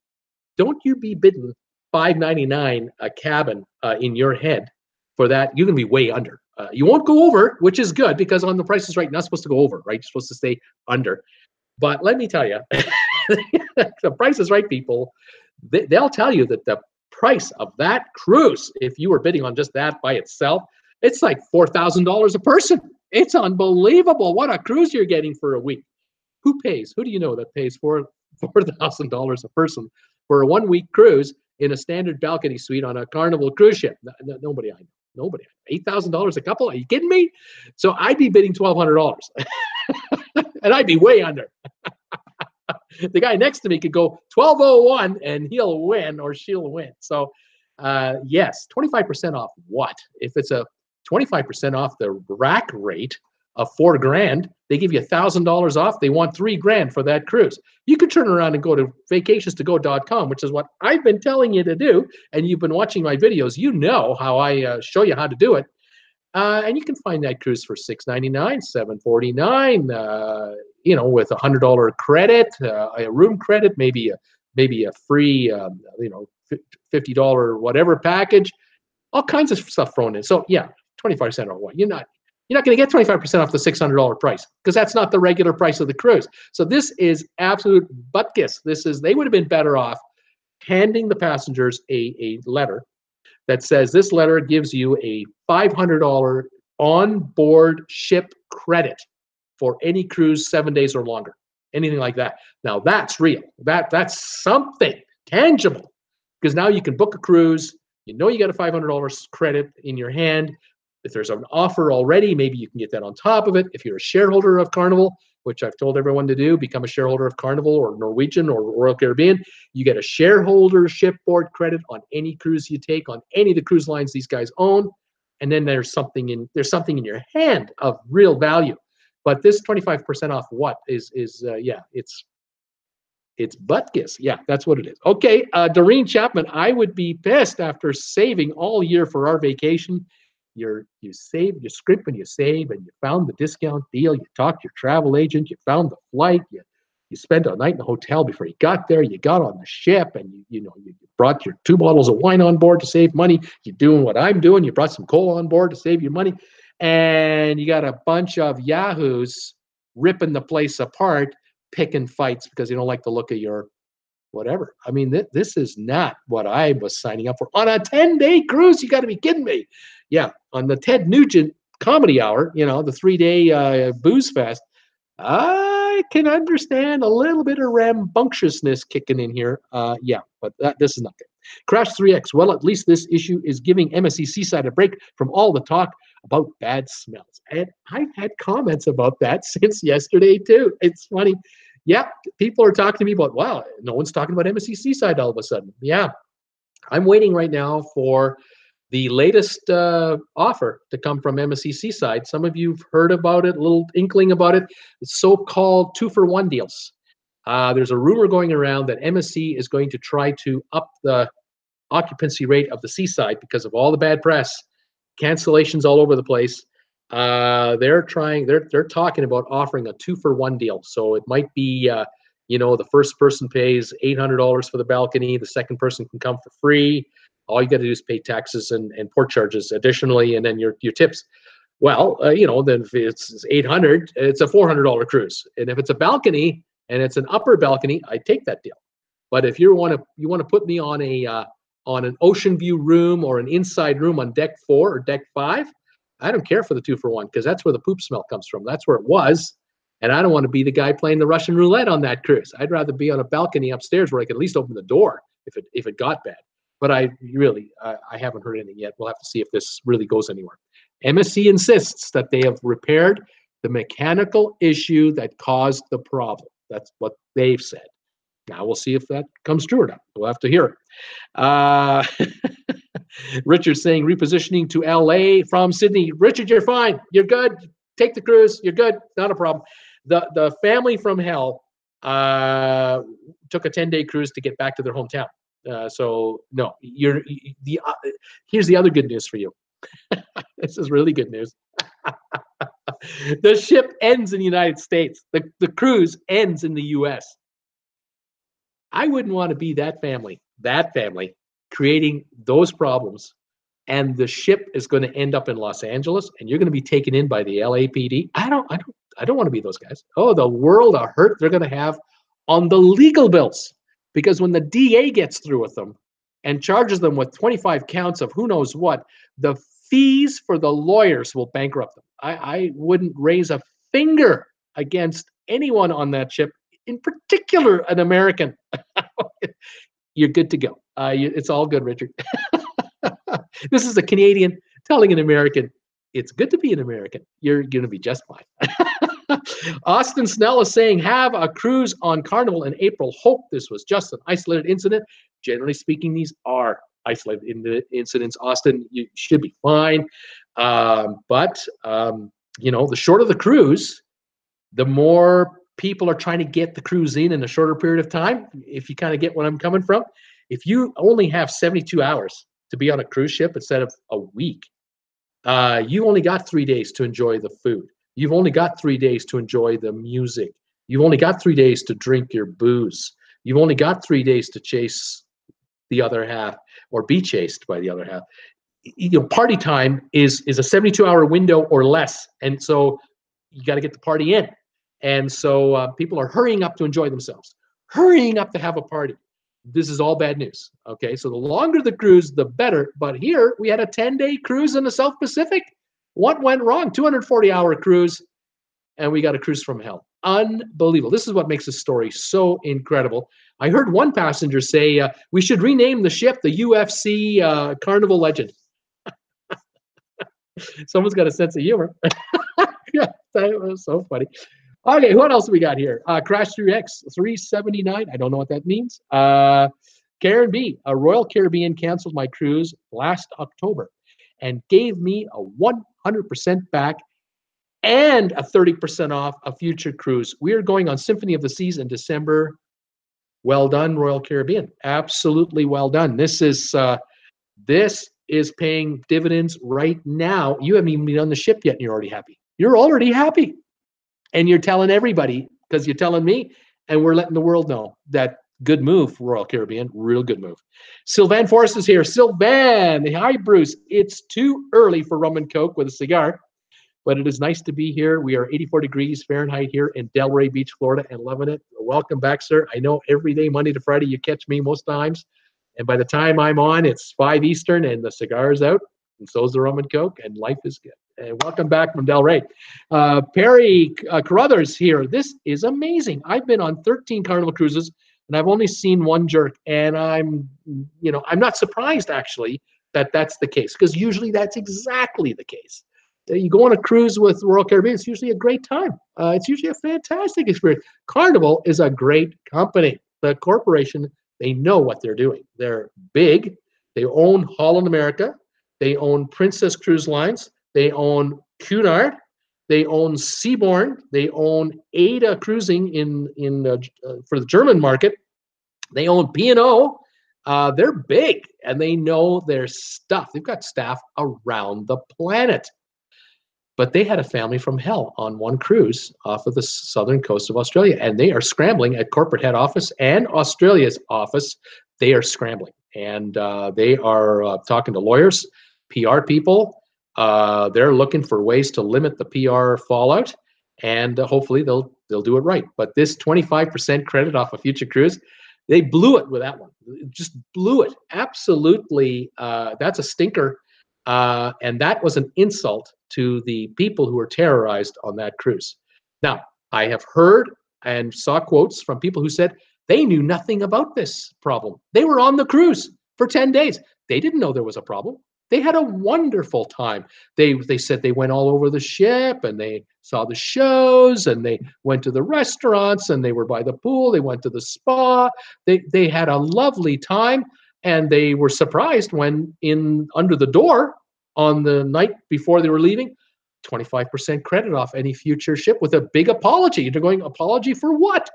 don't you be bidding five ninety nine a cabin uh, in your head for that. You're gonna be way under. you won't go over, which is good because on the prices right, not supposed to go over, right? You're supposed to stay under. But let me tell you, the price is right, people they, they'll tell you that the price of that cruise, if you were bidding on just that by itself, it's like $4,000 a person. It's unbelievable what a cruise you're getting for a week. Who pays? Who do you know that pays for $4,000 a person for a one week cruise in a standard balcony suite on a Carnival cruise ship? No, no, nobody I know. Nobody. $8,000 a couple? Are you kidding me? So I'd be bidding $1,200 and I'd be way under. the guy next to me could go 1201 and he'll win or she'll win. So, uh, yes, 25% off what? If it's a 25% off the rack rate of four grand, they give you a thousand dollars off. They want three grand for that cruise. You could turn around and go to vacationstogo.com, which is what I've been telling you to do. And you've been watching my videos. You know how I uh, show you how to do it. Uh, and you can find that cruise for six ninety nine, seven forty nine. Uh, you know, with a hundred dollar credit, uh, a room credit, maybe a maybe a free, um, you know, fifty dollar whatever package, all kinds of stuff thrown in. So yeah, twenty five percent off. What you're not you're not going to get 25% off the $600 price because that's not the regular price of the cruise. So this is absolute butkus. This is they would have been better off handing the passengers a, a letter that says this letter gives you a $500 on board ship credit for any cruise seven days or longer, anything like that. Now that's real. That that's something tangible because now you can book a cruise. You know you got a $500 credit in your hand. If there's an offer already, maybe you can get that on top of it. If you're a shareholder of Carnival, which I've told everyone to do, become a shareholder of Carnival or Norwegian or Royal Caribbean. You get a shareholder shipboard credit on any cruise you take on any of the cruise lines these guys own, and then there's something in there's something in your hand of real value. But this 25% off what is is uh, yeah, it's it's Butkus. Yeah, that's what it is. Okay, uh, Doreen Chapman, I would be pissed after saving all year for our vacation. You're you save, you scrimp and you save, and you found the discount deal. You talked your travel agent. You found the flight. You you spent a night in the hotel before you got there. You got on the ship, and you you know you brought your two bottles of wine on board to save money. You're doing what I'm doing. You brought some coal on board to save your money, and you got a bunch of yahoos ripping the place apart picking fights because they don't like the look of your whatever. I mean, th- this is not what I was signing up for on a 10 day cruise. You got to be kidding me. Yeah, on the Ted Nugent comedy hour, you know, the three day uh, booze fest, I can understand a little bit of rambunctiousness kicking in here. Uh, yeah, but that, this is not good. Crash 3X. Well, at least this issue is giving MSC Seaside a break from all the talk about bad smells. And I've had comments about that since yesterday, too. It's funny. Yeah, people are talking to me about, wow, no one's talking about MSC Seaside all of a sudden. Yeah, I'm waiting right now for the latest uh, offer to come from MSC Seaside. Some of you've heard about it, a little inkling about it. It's so-called two-for-one deals. Uh, there's a rumor going around that MSC is going to try to up the occupancy rate of the seaside because of all the bad press cancellations all over the place. Uh, they're trying. They're they're talking about offering a two for one deal. So it might be, uh, you know, the first person pays eight hundred dollars for the balcony. The second person can come for free. All you got to do is pay taxes and, and port charges additionally, and then your your tips. Well, uh, you know, then if it's eight hundred, it's a four hundred dollar cruise. And if it's a balcony and it's an upper balcony, I take that deal. But if you want to you want to put me on a uh, on an ocean view room or an inside room on deck four or deck five, I don't care for the two for one because that's where the poop smell comes from. That's where it was. And I don't want to be the guy playing the Russian roulette on that cruise. I'd rather be on a balcony upstairs where I could at least open the door if it if it got bad. But I really uh, I haven't heard anything yet. We'll have to see if this really goes anywhere. MSC insists that they have repaired the mechanical issue that caused the problem. That's what they've said. Now we'll see if that comes true or not. We'll have to hear it. Uh, Richard saying repositioning to LA from Sydney. Richard, you're fine. You're good. Take the cruise. You're good. Not a problem. The the family from hell uh, took a 10 day cruise to get back to their hometown. Uh, so no, you're the. Uh, here's the other good news for you. this is really good news. the ship ends in the United States. The the cruise ends in the U.S. I wouldn't want to be that family, that family creating those problems. And the ship is going to end up in Los Angeles and you're going to be taken in by the LAPD. I don't, I don't, I don't want to be those guys. Oh, the world of hurt they're going to have on the legal bills. Because when the DA gets through with them and charges them with 25 counts of who knows what, the fees for the lawyers will bankrupt them. I, I wouldn't raise a finger against anyone on that ship in particular an American, you're good to go. Uh, you, it's all good, Richard. this is a Canadian telling an American, it's good to be an American. You're going to be just fine. Austin Snell is saying, have a cruise on Carnival in April. Hope this was just an isolated incident. Generally speaking, these are isolated in incidents. Austin, you should be fine. Um, but, um, you know, the shorter the cruise, the more people are trying to get the cruise in in a shorter period of time. If you kind of get what I'm coming from, if you only have 72 hours to be on a cruise ship instead of a week, uh, you only got three days to enjoy the food. You've only got three days to enjoy the music. You've only got three days to drink your booze. You've only got three days to chase the other half or be chased by the other half. You know, party time is is a 72 hour window or less, and so you got to get the party in. And so uh, people are hurrying up to enjoy themselves, hurrying up to have a party. This is all bad news. Okay, so the longer the cruise, the better. But here we had a 10 day cruise in the South Pacific. What went wrong? 240 hour cruise, and we got a cruise from hell. Unbelievable. This is what makes this story so incredible. I heard one passenger say uh, we should rename the ship the UFC uh, Carnival Legend. Someone's got a sense of humor. yeah, that was so funny. Okay, what else we got here? Uh, Crash 3X 379. I don't know what that means. Uh, Karen B. A Royal Caribbean canceled my cruise last October and gave me a 100% back and a 30% off a future cruise. We are going on Symphony of the Seas in December. Well done, Royal Caribbean. Absolutely well done. This is uh, this is paying dividends right now. You haven't even been on the ship yet, and you're already happy. You're already happy and you're telling everybody because you're telling me, and we're letting the world know that good move, Royal Caribbean, real good move. Sylvan Forrest is here. Sylvan, hi Bruce. It's too early for rum and coke with a cigar, but it is nice to be here. We are 84 degrees Fahrenheit here in Delray Beach, Florida, and loving it. Welcome back, sir. I know every day, Monday to Friday, you catch me most times, and by the time I'm on, it's five Eastern, and the cigar is out, and so is the rum and coke, and life is good. And welcome back from Delray. Uh, Perry uh, Carruthers here. This is amazing. I've been on 13 Carnival cruises and I've only seen one jerk. And I'm, you know, I'm not surprised actually that that's the case because usually that's exactly the case. Uh, you go on a cruise with Royal Caribbean, it's usually a great time. Uh, it's usually a fantastic experience. Carnival is a great company. The corporation, they know what they're doing. They're big. They own Holland America. They own Princess Cruise Lines. They own Cunard. They own Seabourn. They own AIDA Cruising in in uh, uh, for the German market. They own P and O. Uh, they're big and they know their stuff. They've got staff around the planet. But they had a family from hell on one cruise off of the southern coast of Australia, and they are scrambling at corporate head office and Australia's office. They are scrambling, and uh, they are uh, talking to lawyers, PR people, uh, they're looking for ways to limit the PR fallout, and uh, hopefully they'll they'll do it right. But this 25% credit off a future cruise, they blew it with that one. Just blew it. Absolutely, uh, that's a stinker, uh, and that was an insult to the people who were terrorized on that cruise. Now, I have heard and saw quotes from people who said they knew nothing about this problem. They were on the cruise for 10 days. They didn't know there was a problem. They had a wonderful time. They they said they went all over the ship and they saw the shows and they went to the restaurants and they were by the pool. They went to the spa. They they had a lovely time and they were surprised when in under the door on the night before they were leaving 25% credit off any future ship with a big apology. They're going apology for what?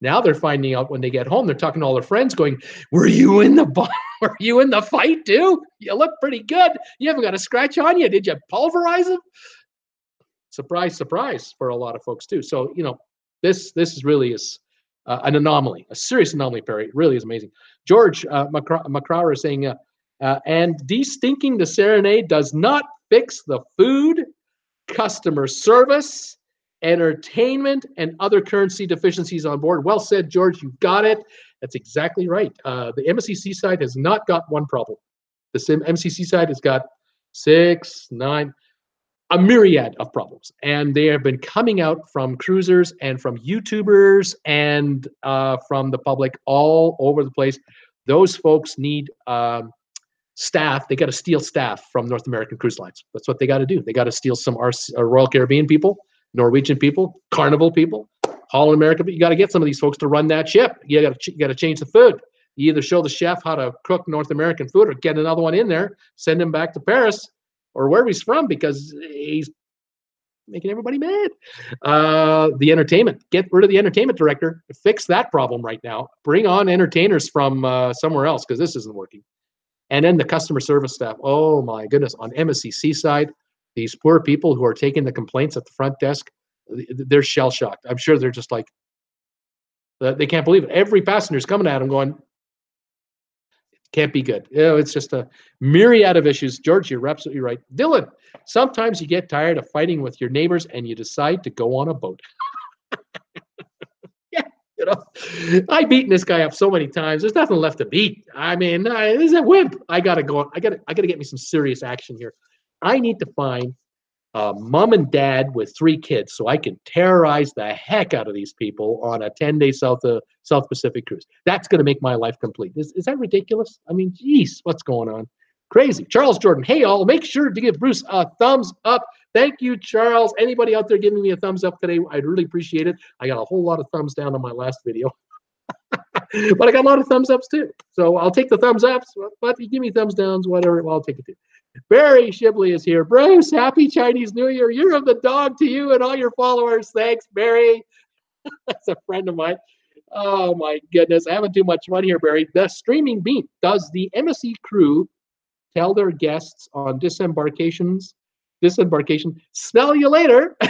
Now they're finding out when they get home. They're talking to all their friends, going, "Were you in the were you in the fight too? You look pretty good. You haven't got a scratch on you. Did you pulverize him?" Surprise, surprise for a lot of folks too. So you know, this this is really is uh, an anomaly, a serious anomaly. Perry, it really is amazing. George uh, McCrower is saying, uh, uh, and destinking the serenade does not fix the food, customer service, entertainment, and other currency deficiencies on board. Well said, George. You got it. That's exactly right. Uh, the MSC Seaside has not got one problem. The MSC Seaside has got six, nine, a myriad of problems. And they have been coming out from cruisers and from YouTubers and uh, from the public all over the place. Those folks need um, staff. They got to steal staff from North American cruise lines. That's what they got to do. They got to steal some RC, uh, Royal Caribbean people Norwegian people, Carnival people, Holland America. But you got to get some of these folks to run that ship. You got to change the food. You either show the chef how to cook North American food, or get another one in there, send him back to Paris or where he's from because he's making everybody mad. Uh, the entertainment, get rid of the entertainment director, fix that problem right now. Bring on entertainers from uh, somewhere else because this isn't working. And then the customer service staff. Oh my goodness, on MSC Seaside, these poor people who are taking the complaints at the front desk, they're shell shocked. I'm sure they're just like, uh, they can't believe it. Every passenger's coming at them going, can't be good. You know, it's just a myriad of issues. George, you're absolutely right. Dylan, sometimes you get tired of fighting with your neighbors and you decide to go on a boat. yeah, you know, I've beaten this guy up so many times. There's nothing left to beat. I mean, I, this is a wimp. I gotta go. I gotta. I gotta get me some serious action here. I need to find a mom and dad with three kids so I can terrorize the heck out of these people on a 10 day South uh, South Pacific cruise. That's going to make my life complete. Is, is that ridiculous? I mean, geez, what's going on? Crazy. Charles Jordan, hey, all, make sure to give Bruce a thumbs up. Thank you, Charles. Anybody out there giving me a thumbs up today, I'd really appreciate it. I got a whole lot of thumbs down on my last video. but I got a lot of thumbs ups too. So I'll take the thumbs ups, but you give me thumbs downs, whatever, well, I'll take it too. Barry Shibley is here. Bruce, happy Chinese New Year. Year of the dog to you and all your followers. Thanks, Barry. That's a friend of mine. Oh my goodness, I haven't too much fun here, Barry. The streaming beat. Does the MSC crew tell their guests on disembarkations, disembarkation, smell you later?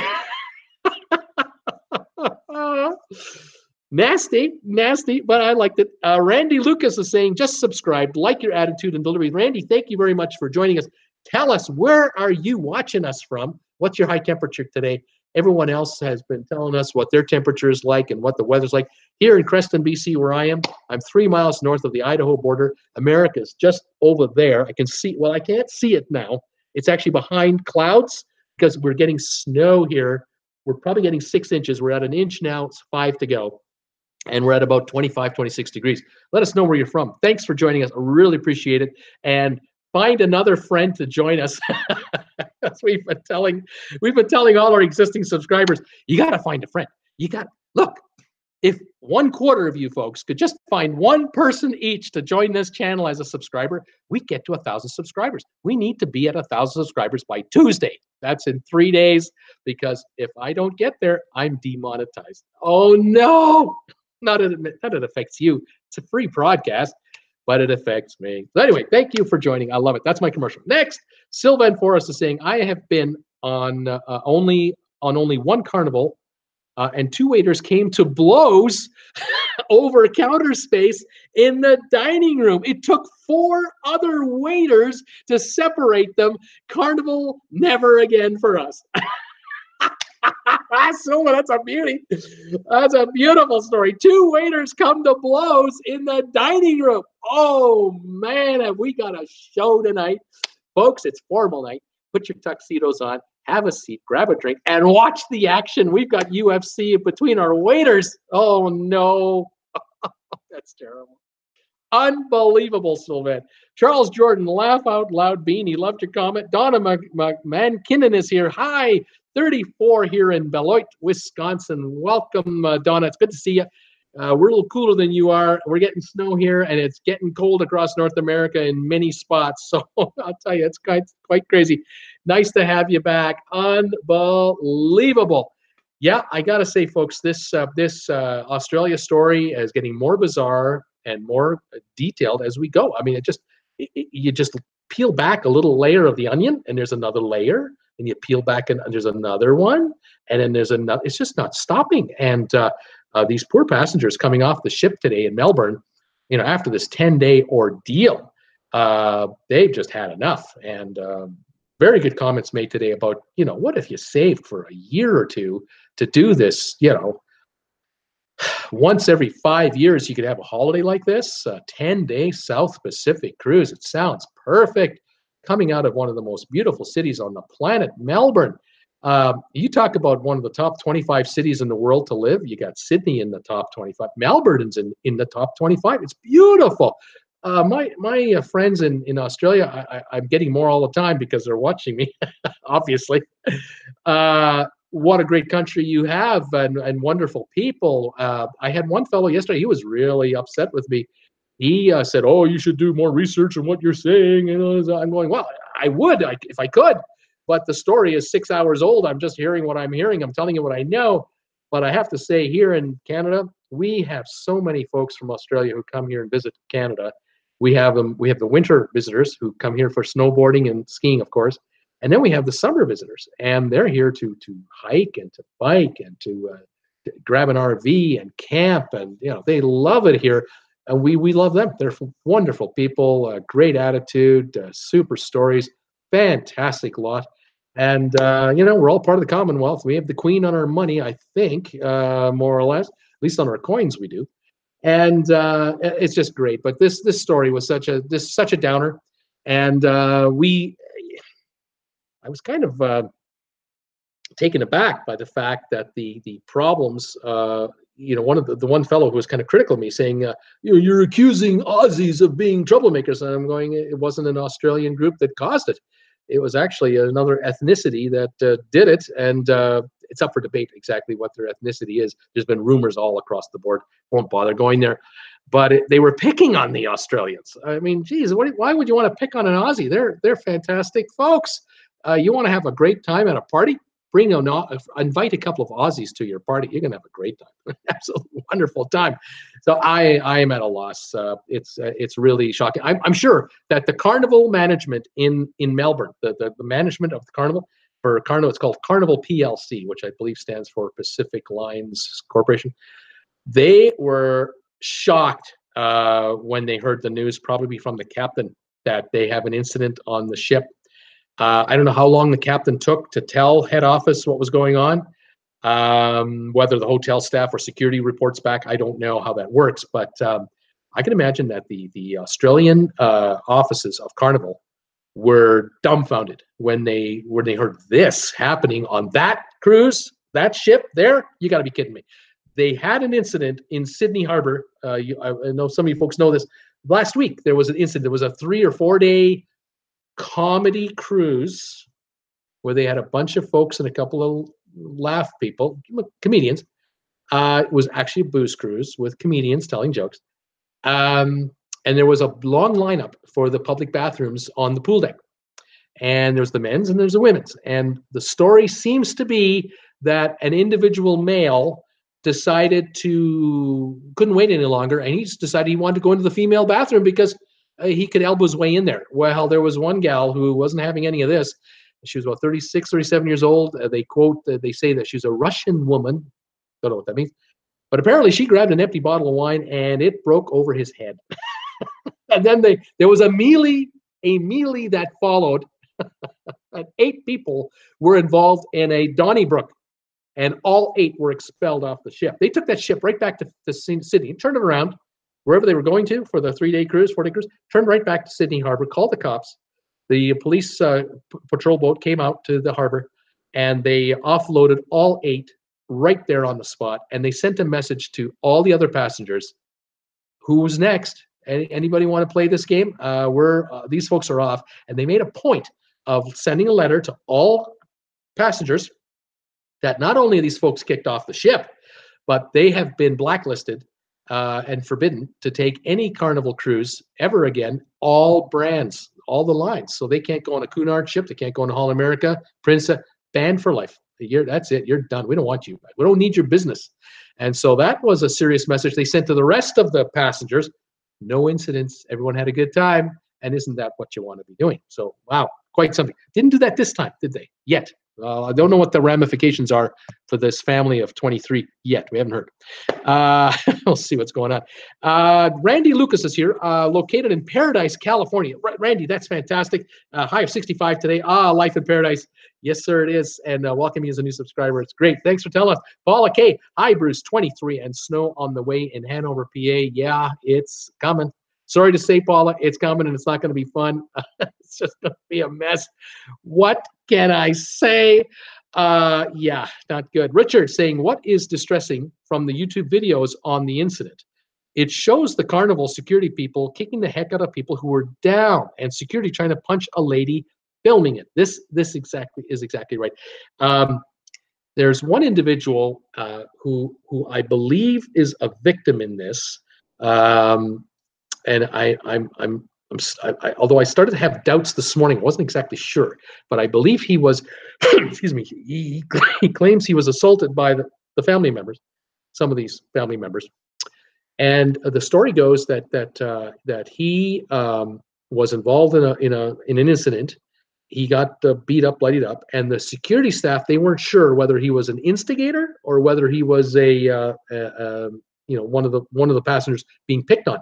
nasty, nasty, but I liked it. Uh, Randy Lucas is saying, just subscribed, like your attitude and delivery. Randy, thank you very much for joining us. Tell us, where are you watching us from? What's your high temperature today? Everyone else has been telling us what their temperature is like and what the weather's like. Here in Creston, BC, where I am, I'm three miles north of the Idaho border. America's just over there. I can see, well, I can't see it now. It's actually behind clouds because we're getting snow here. We're probably getting six inches. We're at an inch now. It's five to go. And we're at about 25, 26 degrees. Let us know where you're from. Thanks for joining us. I really appreciate it. And find another friend to join us. As we've been telling, we've been telling all our existing subscribers, you got to find a friend. You got look. If one quarter of you folks could just find one person each to join this channel as a subscriber, we get to a thousand subscribers. We need to be at a thousand subscribers by Tuesday. That's in three days. Because if I don't get there, I'm demonetized. Oh no! Not that it, not it affects you. It's a free broadcast but it affects me. So anyway, thank you for joining. I love it. That's my commercial. Next, Sylvan Forrest is saying, I have been on uh, only on only one carnival, uh, and two waiters came to blows over counter space in the dining room. It took four other waiters to separate them. Carnival never again for us. so that's a beauty. That's a beautiful story. Two waiters come to blows in the dining room. Oh man, have we got a show tonight. Folks, it's formal night. Put your tuxedos on, have a seat, grab a drink, and watch the action. We've got UFC between our waiters. Oh no. that's terrible. Unbelievable, Sylvan. Charles Jordan, laugh out loud, Bean. He loved your comment. Donna McMankinnon is here. Hi, 34 here in Beloit, Wisconsin. Welcome, uh, Donna. It's good to see you. Uh, we're a little cooler than you are. We're getting snow here, and it's getting cold across North America in many spots. So I'll tell you, it's quite quite crazy. Nice to have you back. Unbelievable. Yeah, I gotta say, folks, this uh, this uh, Australia story is getting more bizarre and more detailed as we go. I mean, it just it, you just peel back a little layer of the onion, and there's another layer, and you peel back and there's another one and then there's another it's just not stopping. And uh, uh, these poor passengers coming off the ship today in melbourne you know after this 10 day ordeal uh, they've just had enough. And um, very good comments made today about you know what if you saved for a year or two to do this you know? Once every five years you could have a holiday like this a 10 day south pacific cruise. It sounds perfect coming out of one of the most beautiful cities on the planet, Melbourne. Um, you talk about one of the top 25 cities in the world to live. You got Sydney in the top 25. Melbourne's in, in the top 25. It's beautiful. Uh, my my uh, friends in, in Australia, I, am getting more all the time because they're watching me, obviously. Uh, what a great country you have and, and wonderful people. Uh, I had one fellow yesterday, he was really upset with me he uh, said, "Oh, you should do more research on what you're saying." And I'm going, "Well, I would if I could, but the story is six hours old. I'm just hearing what I'm hearing. I'm telling you what I know." But I have to say, here in Canada, we have so many folks from Australia who come here and visit Canada. We have them. We have the winter visitors who come here for snowboarding and skiing, of course, and then we have the summer visitors, and they're here to to hike and to bike and to, uh, to grab an RV and camp, and you know they love it here and we we love them. They're wonderful people, uh, great attitude, uh, super stories, fantastic lot. And uh, you know, we're all part of the Commonwealth. We have the Queen on our money, I think, uh, more or less. At least on our coins, we do. And uh, it's just great. But this this story was such a this such a downer, and uh, we. I was kind of taken aback by the fact that the the problems you know, one of the, the one fellow who was kind of critical of me saying, uh, you know, you're accusing Aussies of being troublemakers. And I'm going, it wasn't an Australian group that caused it. it was actually another ethnicity that uh, did it, and uh, it's up for debate exactly what their ethnicity is. There's been rumors all across the board. Won't bother going there, but it, they were picking on the Australians. I mean, geez, what, why would you want to pick on an Aussie? They're they're fantastic folks. Uh, you want to have a great time at a party? Bring a invite a couple of Aussies to your party. You're gonna have a great time, absolutely wonderful time. So I I am at a loss. Uh, it's uh, it's really shocking. I'm, I'm sure that the carnival management in in Melbourne, the, the the management of the carnival for Carnival, it's called Carnival PLC, which I believe stands for Pacific Lines Corporation. They were shocked uh, when they heard the news, probably from the captain, that they have an incident on the ship uh, I don't know how long the captain took to tell head office what was going on. Um, whether the hotel staff or security reports back, I don't know how that works. But um, I can imagine that the the Australian uh, offices of Carnival were dumbfounded when they when they heard this happening on that cruise, that ship there. You got to be kidding me. They had an incident in Sydney Harbor. Uh, you, I know some of you folks know this. Last week there was an incident. There was a three or four day comedy cruise where they had a bunch of folks and a couple of laugh people, comedians. Uh, it was actually a booze cruise with comedians telling jokes. Um, and there was a long lineup for the public bathrooms on the pool deck. And there's the men's and there's the women's. And the story seems to be that an individual male decided to couldn't wait any longer and he decided he wanted to go into the female bathroom because he could elbow his way in there. Well, there was one gal who wasn't having any of this. She was about 36, 37 years old. Uh, they quote, uh, they say that she's a Russian woman. Don't know what that means. But apparently she grabbed an empty bottle of wine and it broke over his head. and then they, there was a melee, a melee that followed. and eight people were involved in a Donnybrook and all eight were expelled off the ship. They took that ship right back to, to Sydney, turned it around, wherever they were going to for the three day cruise, four day cruise, turned right back to Sydney Harbor, called the cops. The police uh, p- patrol boat came out to the harbor and they offloaded all eight right there on the spot. And they sent a message to all the other passengers who's next? Any, anybody want to play this game? Uh, we're uh, these folks are off, and they made a point of sending a letter to all passengers that not only are these folks kicked off the ship, but they have been blacklisted uh, and forbidden to take any Carnival cruise ever again, all brands, all the lines. So they can't go on a Cunard ship, they can't go on a Holland America, Princess, banned for life. You're, that's it, you're done. We don't want you. We don't need your business. And so that was a serious message they sent to the rest of the passengers. No incidents, everyone had a good time. And isn't that what you want to be doing? So, wow, quite something. Didn't do that this time, did they? Yet. Uh, I don't know what the ramifications are for this family of 23 yet. We haven't heard. Uh, we'll see what's going on. Uh, Randy Lucas is here, uh, located in Paradise, California. Randy, that's fantastic. Uh, high of 65 today. Ah, life in paradise. Yes, sir, it is. And uh, welcome you as a new subscriber. It's great. Thanks for telling us. Paula K. Hi, Bruce. 23 and snow on the way in Hanover, PA. Yeah, it's coming. Sorry to say, Paula, it's coming and it's not going to be fun. it's just going to be a mess. What can I say? Uh, yeah, not good. Richard saying, What is distressing from the YouTube videos on the incident? It shows the carnival security people kicking the heck out of people who were down and security trying to punch a lady filming it. This this exactly is exactly right. Um, there's one individual uh, who who I believe is a victim in this. Um, and I, I'm, I'm, I'm I, I, although I started to have doubts this morning, I wasn't exactly sure, but I believe he was, excuse me, he, he claims he was assaulted by the, the family members, some of these family members, and the story goes that that uh, that he um, was involved in a in a in an incident. He got uh, beat up, bloodied up, and the security staff they weren't sure whether he was an instigator or whether he was a, uh, a, a you know one of the one of the passengers being picked on.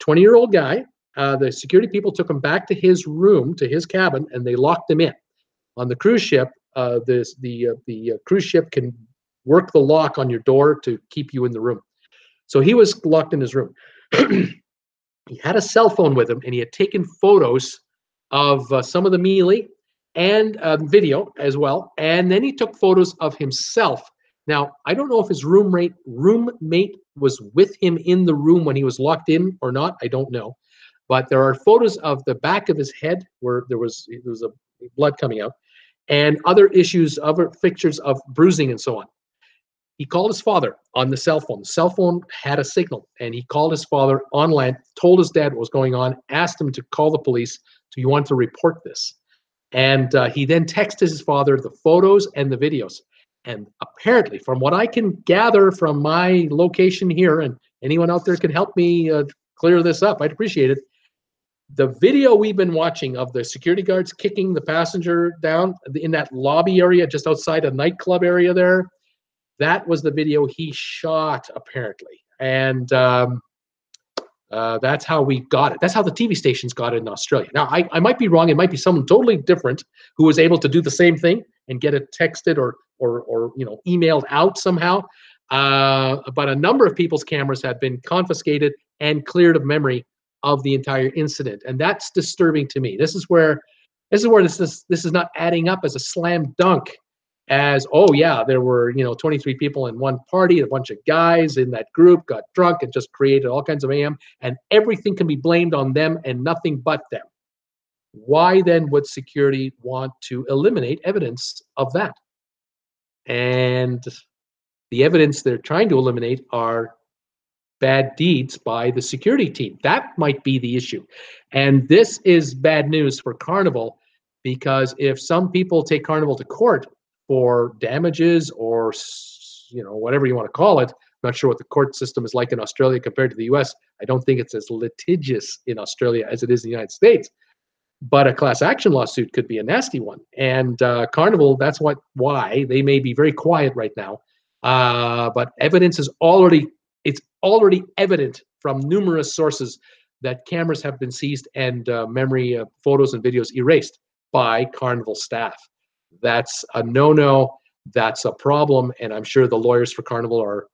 20 year old guy. Uh, the security people took him back to his room, to his cabin, and they locked him in. On the cruise ship, uh, this, the, uh, the uh, cruise ship can work the lock on your door to keep you in the room. So he was locked in his room. he had a cell phone with him, and he had taken photos of uh, some of the melee and uh, video as well. And then he took photos of himself now, I don't know if his roommate roommate was with him in the room when he was locked in or not. I don't know. But there are photos of the back of his head where there was there was a blood coming out, and other issues, other pictures of bruising and so on. He called his father on the cell phone. The cell phone had a signal, and he called his father on land, told his dad what was going on, asked him to call the police. Do you want to report this? And uh, he then texted his father the photos and the videos. And apparently, from what I can gather from my location here, and anyone out there can help me uh, clear this up, I'd appreciate it. The video we've been watching of the security guards kicking the passenger down in that lobby area just outside a nightclub area there, that was the video he shot apparently. And um, uh, that's how we got it. That's how the TV stations got it in Australia. Now, I, I might be wrong. It might be someone totally different who was able to do the same thing and get it texted or or or you know emailed out somehow. Uh, but a number of people's cameras have been confiscated and cleared of memory of the entire incident, and that's disturbing to me. This is where this is where this is this is not adding up as a slam dunk as oh yeah there were you know 23 people in one party a bunch of guys in that group got drunk and just created all kinds of am and everything can be blamed on them and nothing but them. Why then would security want to eliminate evidence of that? And the evidence they're trying to eliminate are bad deeds by the security team that might be the issue and this is bad news for carnival because if some people take carnival to court for damages or you know whatever you want to call it. I'm not sure what the court system is like in Australia compared to the U.S. I don't think it's as litigious in Australia as it is in the United States. But a class action lawsuit could be a nasty one. And uh, Carnival, that's what why they may be very quiet right now. Uh, but evidence is already it's already evident from numerous sources that cameras have been seized and uh, memory uh, photos and videos erased by Carnival staff. That's a no-no. That's a problem, and I'm sure the lawyers for Carnival are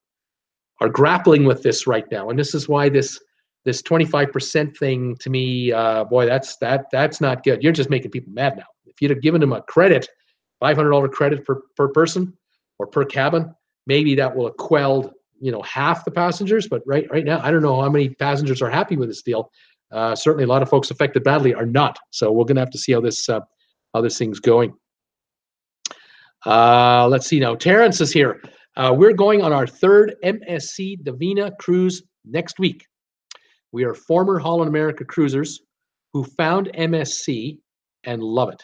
are grappling with this right now. And this is why this this 25% thing to me, uh, boy, that's that that's not good. You're just making people mad now. If you'd have given them a credit, $500 credit per per person or per cabin, maybe that will have quelled you know half the passengers. But right right now, I don't know how many passengers are happy with this deal. Uh, certainly, a lot of folks affected badly are not. So we're going to have to see how this uh, how this thing's going. Uh, let's see now. Terrence is here. Uh, we're going on our third MSC Divina cruise next week. We are former Holland America cruisers who found MSC and love it.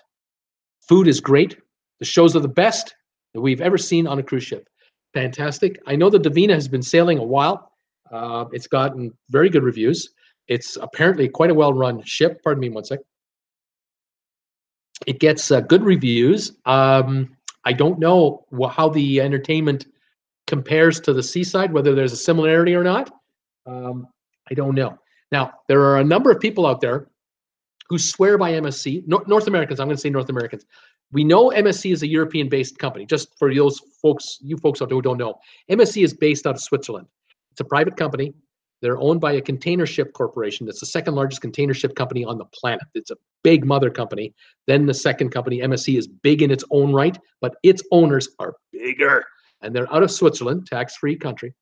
Food is great. The shows are the best that we've ever seen on a cruise ship. Fantastic. I know the Divina has been sailing a while. Uh, it's gotten very good reviews. It's apparently quite a well-run ship. Pardon me one sec. It gets uh, good reviews. Um, I don't know how the entertainment compares to the seaside, whether there's a similarity or not. Um, I don't know. Now, there are a number of people out there who swear by MSC, no, North Americans, I'm going to say North Americans. We know MSC is a European based company, just for those folks, you folks out there who don't know. MSC is based out of Switzerland. It's a private company. They're owned by a container ship corporation that's the second largest container ship company on the planet. It's a big mother company. Then the second company, MSC, is big in its own right, but its owners are bigger. And they're out of Switzerland, tax free country.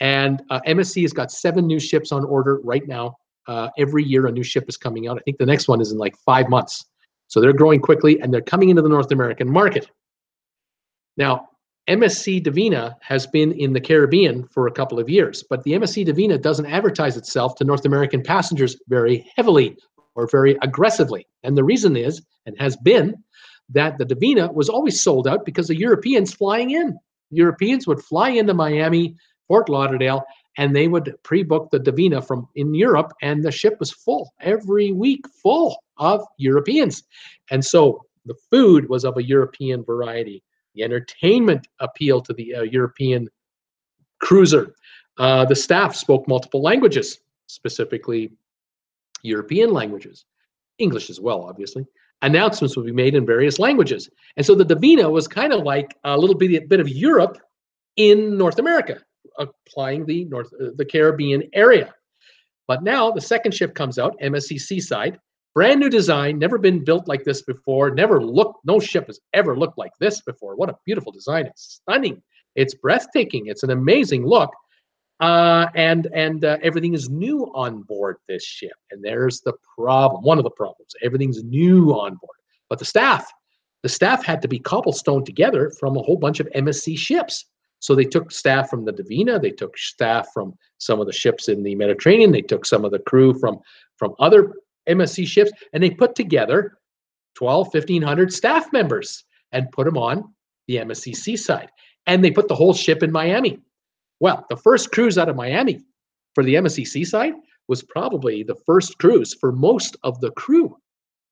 And uh, MSC has got seven new ships on order right now. Uh, every year, a new ship is coming out. I think the next one is in like five months. So they're growing quickly and they're coming into the North American market. Now, MSC Divina has been in the Caribbean for a couple of years, but the MSC Divina doesn't advertise itself to North American passengers very heavily or very aggressively. And the reason is, and has been, that the Divina was always sold out because the Europeans flying in. Europeans would fly into Miami, Fort Lauderdale, and they would pre-book the Divina from in Europe, and the ship was full every week, full of Europeans. And so the food was of a European variety. The entertainment appealed to the uh, European cruiser. Uh, the staff spoke multiple languages, specifically European languages, English as well, obviously. Announcements would be made in various languages. And so the Divina was kind of like a little bit, bit of Europe in North America, applying the North uh, the Caribbean area. But now the second ship comes out, MSC Seaside, brand new design, never been built like this before, never looked, no ship has ever looked like this before. What a beautiful design. It's stunning. It's breathtaking. It's an amazing look. Uh, and and uh, everything is new on board this ship. And there's the problem. One of the problems. Everything's new on board. but the staff, the staff had to be cobblestoned together from a whole bunch of MSC ships. So they took staff from the Divina, they took staff from some of the ships in the Mediterranean, they took some of the crew from from other MSC ships, and they put together 12, 1500 staff members and put them on the MSC Seaside. And they put the whole ship in Miami. Well, the first cruise out of Miami for the MSC Seaside was probably the first cruise for most of the crew.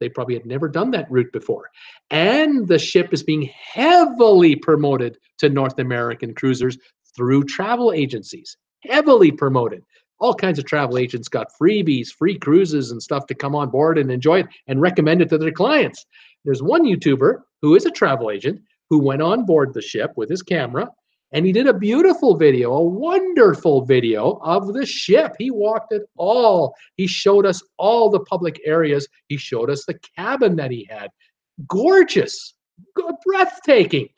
They probably had never done that route before. And the ship is being heavily promoted to North American cruisers through travel agencies, heavily promoted. All kinds of travel agents got freebies, free cruises, and stuff to come on board and enjoy it and recommend it to their clients. There's one YouTuber who is a travel agent who went on board the ship with his camera and he did a beautiful video, a wonderful video of the ship. He walked it all. He showed us all the public areas. He showed us the cabin that he had. Gorgeous, breathtaking.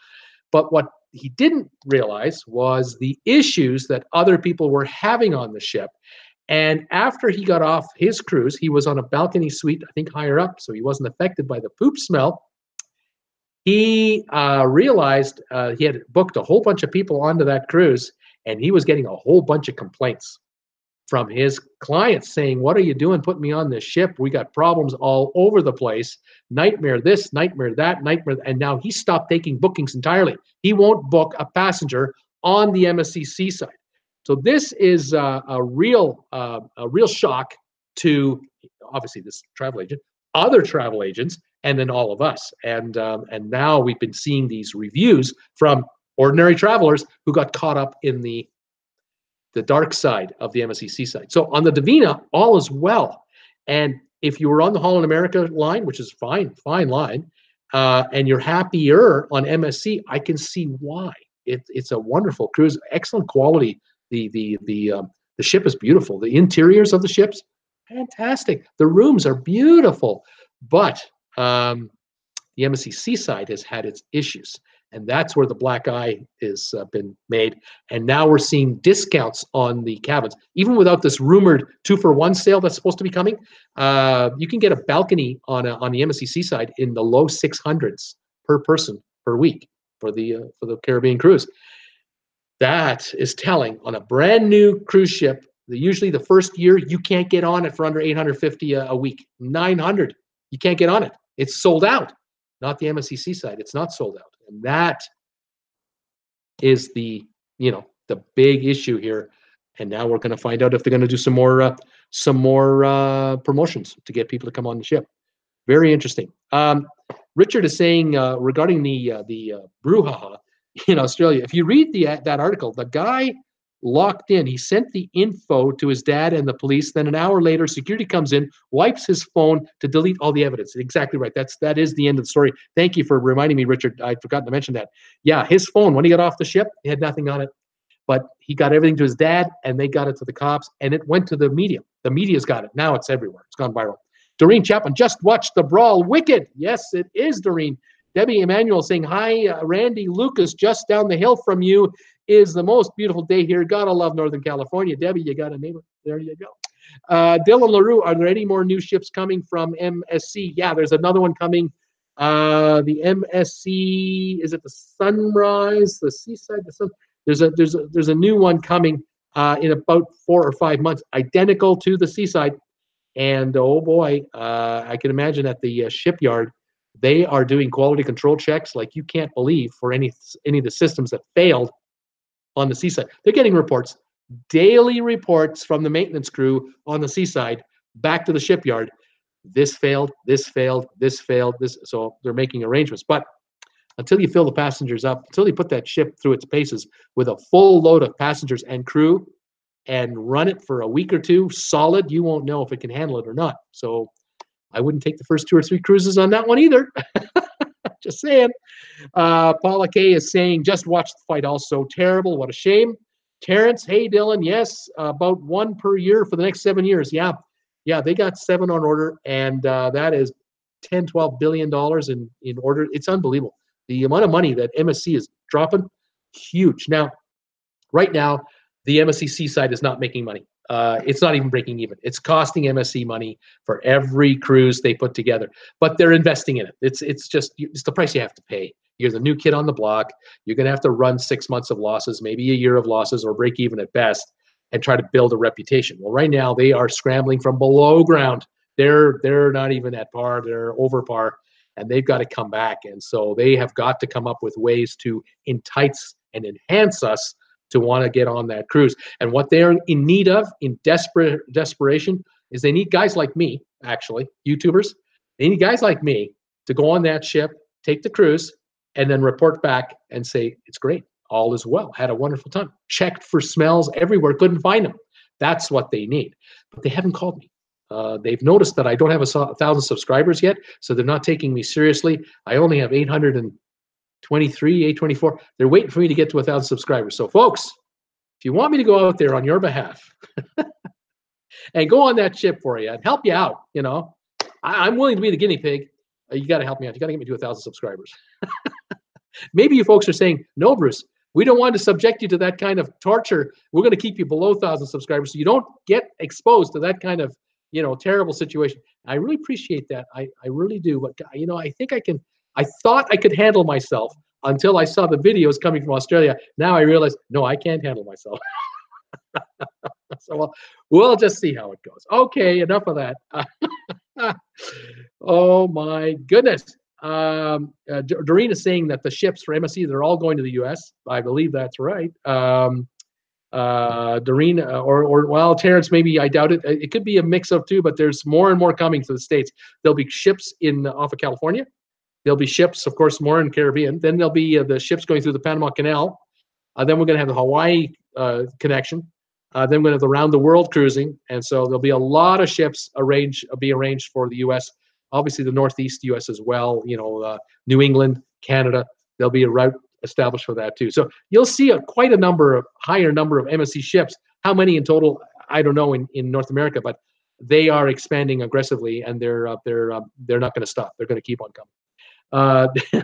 But what he didn't realize was the issues that other people were having on the ship. And after he got off his cruise, he was on a balcony suite, I think higher up, so he wasn't affected by the poop smell he uh, realized uh, he had booked a whole bunch of people onto that cruise and he was getting a whole bunch of complaints from his clients saying what are you doing? Putting me on this ship. We got problems all over the place. Nightmare this nightmare that nightmare and now he stopped taking bookings entirely. He won't book a passenger on the msc seaside. So this is a real uh, a real shock to obviously this travel agent other travel agents and then all of us. And um, and now we've been seeing these reviews from ordinary travelers who got caught up in the the dark side of the MSC side. So on the Divina, all is well. And if you were on the Holland America line, which is fine, fine line, uh, and you're happier on MSC, I can see why. It, it's a wonderful cruise, excellent quality. The the the um, the ship is beautiful. The interiors of the ships, fantastic. The rooms are beautiful, but um, the MSC Seaside has had its issues. And that's where the black eye has uh, been made. And now we're seeing discounts on the cabins. Even without this rumored two for one sale that's supposed to be coming, uh, you can get a balcony on, a, on the MSC Seaside in the low 600s per person per week for the, uh, for the Caribbean cruise. That is telling on a brand new cruise ship. The, usually the first year you can't get on it for under 850 a, a week. 900, you can't get on it. It's sold out, not the MSC Seaside. It's not sold out, and that is the you know the big issue here. And now we're going to find out if they're going to do some more uh, some more uh, promotions to get people to come on the ship. Very interesting. Um, Richard is saying uh, regarding the uh, the uh, brouhaha in Australia. If you read the that article, the guy locked in. He sent the info to his dad and the police. Then an hour later, security comes in, wipes his phone to delete all the evidence. Exactly right. That's that is the end of the story. Thank you for reminding me, Richard. I'd forgotten to mention that. Yeah, his phone when he got off the ship, he had nothing on it, but he got everything to his dad, and they got it to the cops, and it went to the media. The media's got it. Now it's everywhere. It's gone viral. Doreen Chapman just watched the brawl. Wicked. Yes, it is Doreen. Debbie Emanuel saying, Hi, uh, Randy Lucas, just down the hill from you is the most beautiful day here. Gotta love Northern California. Debbie, you got a name. There you go. Uh, Dylan LaRue, are there any more new ships coming from MSC? Yeah, there's another one coming. Uh, the MSC, is it the Sunrise, the Seaside, the Sun? There's a there's a there's a new one coming uh, in about four or five months, identical to the Seaside. And oh boy, uh, I can imagine at the uh, shipyard, they are doing quality control checks like you can't believe for any any of the systems that failed on the seaside. They're getting reports, daily reports from the maintenance crew on the seaside back to the shipyard. This failed, this failed, this failed, this. So they're making arrangements. But until you fill the passengers up, until you put that ship through its paces with a full load of passengers and crew and run it for a week or two solid, you won't know if it can handle it or not. So I wouldn't take the first two or three cruises on that one either. Just saying. Uh, Paula K is saying, just watch the fight also. Terrible. What a shame. Terrence, hey, Dylan, yes, about one per year for the next seven years. Yeah. Yeah, they got seven on order, and uh, that is 10, 12 billion dollars in, in order. It's unbelievable. The amount of money that MSC is dropping, huge. Now, right now, the MSC side is not making money. Uh, it's not even breaking even. It's costing MSC money for every cruise they put together, but they're investing in it. It's it's just it's the price you have to pay. You're the new kid on the block. You're going to have to run six months of losses, maybe a year of losses, or break even at best, and try to build a reputation. Well, right now they are scrambling from below ground. They're they're not even at par. They're over par, and they've got to come back. And so they have got to come up with ways to entice and enhance us to want to get on that cruise. And what they're in need of, in desperate desperation, is they need guys like me, actually, YouTubers. They need guys like me to go on that ship, take the cruise, and then report back and say it's great, all is well, had a wonderful time. Checked for smells everywhere, couldn't find them. That's what they need, but they haven't called me. Uh, they've noticed that I don't have a thousand subscribers yet, so they're not taking me seriously. I only have 823, 824. They're waiting for me to get to a thousand subscribers. So, folks, if you want me to go out there on your behalf and go on that ship for you and help you out, you know, I, am willing to be the guinea pig. Uh, you got to help me out. You got to get me to a thousand subscribers. Maybe you folks are saying, no, Bruce, we don't want to subject you to that kind of torture. We're going to keep you below thousand subscribers so you don't get exposed to that kind of, you know, terrible situation. I really appreciate that. I, I really do. But you know, I think I can. I thought I could handle myself until I saw the videos coming from Australia. Now I realize, no, I can't handle myself. so we'll, we'll just see how it goes. Okay, enough of that. oh my goodness. Um, uh, Doreen is saying that the ships for MSC they're all going to the U.S. I believe that's right. Um, uh, Doreen uh, or or well, Terrence, maybe I doubt it. It could be a mix of two, but there's more and more coming to the states. There'll be ships in off of California. There'll be ships, of course, more in Caribbean. Then there'll be uh, the ships going through the Panama Canal. Uh, then we're going to have the Hawaii uh, connection. Uh, then we're going to have the round the world cruising, and so there'll be a lot of ships arranged be arranged for the U.S obviously the Northeast U.S. as well. You know, uh, New England, Canada. There'll be a route established for that too. So you'll see a quite a number of higher number of MSC ships. How many in total? I don't know in, in North America, but they are expanding aggressively, and they're uh, they're uh, they're not going to stop. They're going to keep on coming. Uh,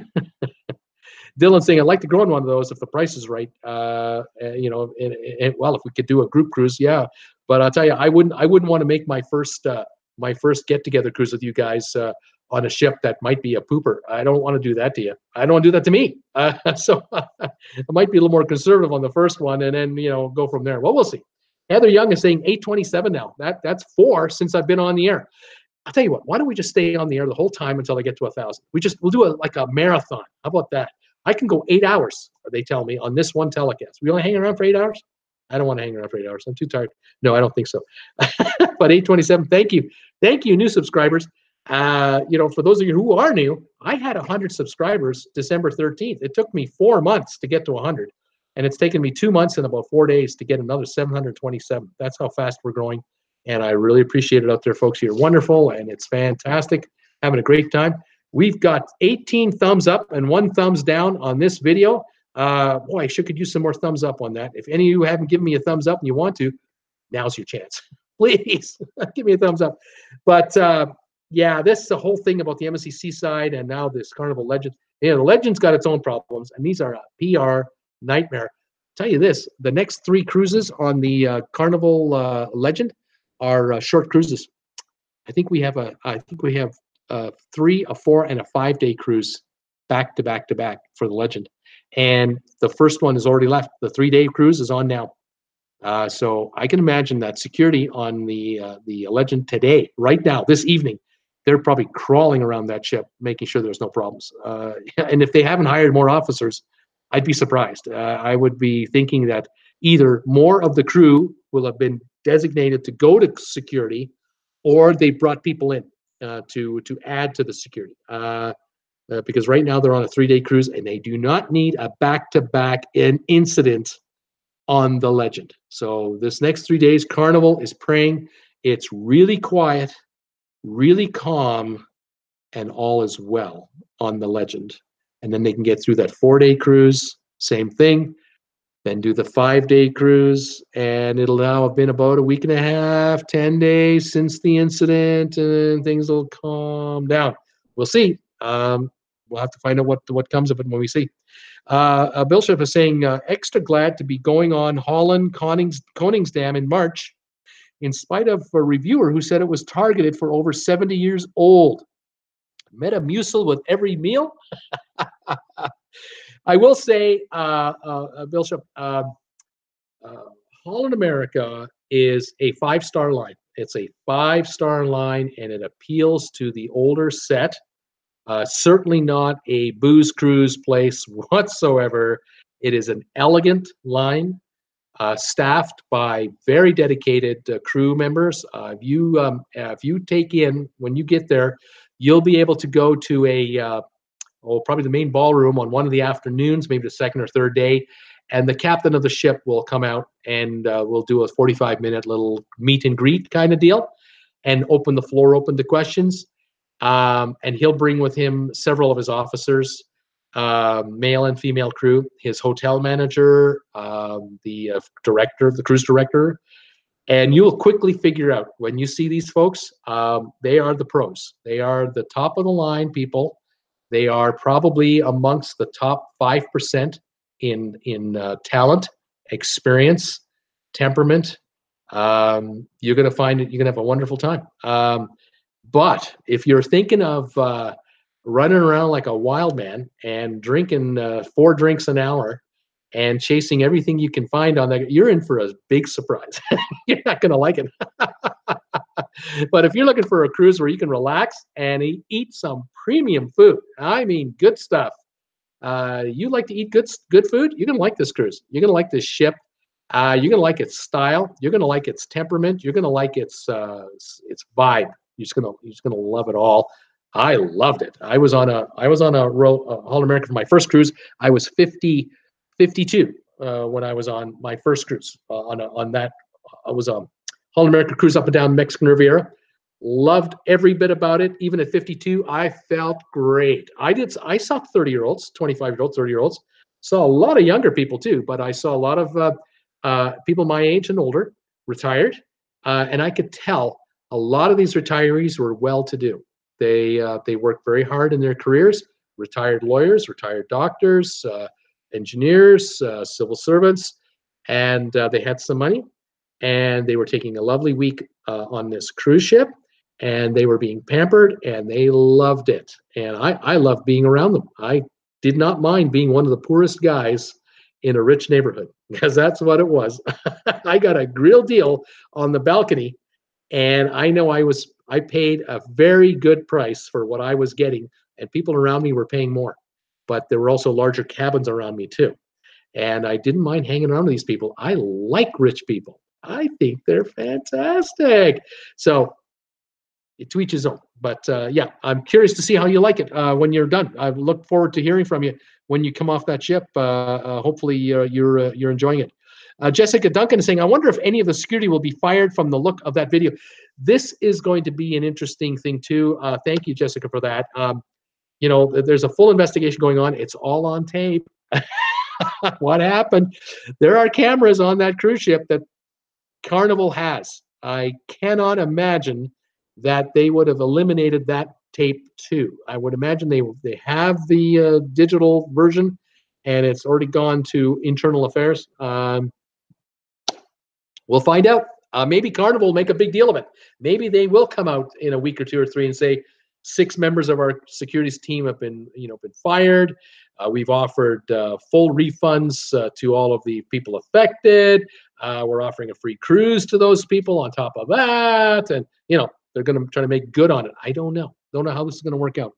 Dylan saying, I'd like to go on one of those if the price is right. Uh, you know, and, and, well, if we could do a group cruise, yeah. But I'll tell you, I wouldn't. I wouldn't want to make my first uh, my first get together cruise with you guys uh, on a ship that might be a pooper. I don't want to do that to you. I don't want to do that to me. Uh, so I might be a little more conservative on the first one, and then you know go from there. Well, we'll see. Heather Young is saying 827 now. That that's four since I've been on the air. I'll tell you what. Why don't we just stay on the air the whole time until I get to a thousand? We just we'll do a like a marathon. How about that? I can go eight hours. They tell me on this one telecast. We only hang around for eight hours. I don't want to hang around for eight hours. I'm too tired. No, I don't think so. but 827, thank you. Thank you, new subscribers. Uh, you know, for those of you who are new, I had 100 subscribers December 13th. It took me four months to get to 100, and it's taken me two months and about four days to get another 727. That's how fast we're growing, and I really appreciate it out there, folks. You're wonderful, and it's fantastic. Having a great time. We've got 18 thumbs up and one thumbs down on this video. Uh, boy, I sure could use some more thumbs up on that. If any of you haven't given me a thumbs up and you want to, now's your chance. Please give me a thumbs up. But uh, yeah, this is the whole thing about the MSC Seaside and now this Carnival Legend. You know, the Legend's got its own problems, and these are a PR nightmare. I'll tell you this: the next three cruises on the uh, Carnival uh, Legend are uh, short cruises. I think we have a. I think we have a three, a four, and a five-day cruise back to back to back for the Legend and the first one is already left. The three day cruise is on now. Uh, so I can imagine that security on the uh, the Legend today, right now, this evening, they're probably crawling around that ship, making sure there's no problems. Uh, and if they haven't hired more officers, I'd be surprised. Uh, I would be thinking that either more of the crew will have been designated to go to security, or they brought people in uh, to to add to the security. Uh, uh, because right now they're on a three day cruise and they do not need a back to back incident on the legend. So this next three days, Carnival is praying. It's really quiet, really calm, and all is well on the legend. And then they can get through that four day cruise, same thing. Then do the five day cruise, and it'll now have been about a week and a half, 10 days since the incident, and things will calm down. We'll see. Um, we'll have to find out what what comes of it when we see. Uh, uh, Bishop is saying uh, extra glad to be going on Holland Konings, Koningsdam in March. in spite of a reviewer who said it was targeted for over 70 years old. Metamucil with every meal. I will say, uh, uh, uh Bishop, uh, uh, Holland America is a five star line. It's a five star line and it appeals to the older set. Uh, certainly not a booze cruise place whatsoever. It is an elegant line, uh, staffed by very dedicated crew members. If you um, if you take in when you get there, you'll be able to go to a oh probably the main ballroom on one of the afternoons, maybe the second or third day, and the captain of the ship will come out and uh, we'll do a 45 minute little meet and greet kind of deal, and open the floor open to questions. Um, and he'll bring with him several of his officers uh, male and female crew, his hotel manager, um, the uh, director, the cruise director, and you'll quickly figure out when you see these folks, um, they are the pros. They are the top of the line people. They are probably amongst the top five percent in in uh, talent, experience, temperament. Um, you're going to find it. You're going to have a wonderful time. Um, but if you're thinking of uh, running around like a wild man and drinking uh, four drinks an hour and chasing everything you can find on that, you're in for a big surprise. you're not going to like it. but if you're looking for a cruise where you can relax and eat some premium food, I mean, good stuff. Uh, you like to eat good good food, you're gonna like this cruise. You're gonna like this ship. Uh, you're gonna like its style. You're gonna like its temperament. You're gonna like its uh, its vibe. You're just gonna you're just gonna love it all. I loved it. I was on a I was on a row uh, Holland America for my first cruise. I was 50, 52 uh, when I was on my first cruise uh, on a, on that. I was a Holland America cruise up and down Mexican Riviera. Loved every bit about it. Even at 52, I felt great. I did. I saw 30 year olds, 25 year olds, 30 year olds. Saw a lot of younger people too, but I saw a lot of uh, uh, people my age and older, retired, uh, and I could tell a lot of these retirees were well to do. They uh, they worked very hard in their careers. Retired lawyers, retired doctors, uh, engineers, uh, civil servants, and they had some money, and they were taking a lovely week uh, on this cruise ship, and they were being pampered, and they loved it. And I I loved being around them. I did not mind being one of the poorest guys in a rich neighborhood because that's what it was. I got a real deal on the balcony and I know I was I paid a very good price for what I was getting, and people around me were paying more. But there were also larger cabins around me too. And I didn't mind hanging around with these people. I like rich people. I think they're fantastic. So to each his own. But uh, yeah, I'm curious to see how you like it uh, when you're done. I look forward to hearing from you when you come off that ship. Uh, uh hopefully, you're uh, you're enjoying it. Uh, Jessica Duncan is saying, I wonder if any of the security will be fired from the look of that video. This is going to be an interesting thing too. Uh, thank you, Jessica, for that. Um, you know, there's a full investigation going on. It's all on tape. what happened? There are cameras on that cruise ship that Carnival has. I cannot imagine that they would have eliminated that tape too. I would imagine they they have the uh, digital version, and it's already gone to internal affairs. Um, We'll find out. Uh, maybe Carnival will make a big deal of it. Maybe they will come out in a week or two or three and say six members of our securities team have been, you know, been fired. Uh, we've offered uh, full refunds uh, to all of the people affected. Uh, we're offering a free cruise to those people on top of that, and you know they're going to try to make good on it. I don't know. Don't know how this is going to work out.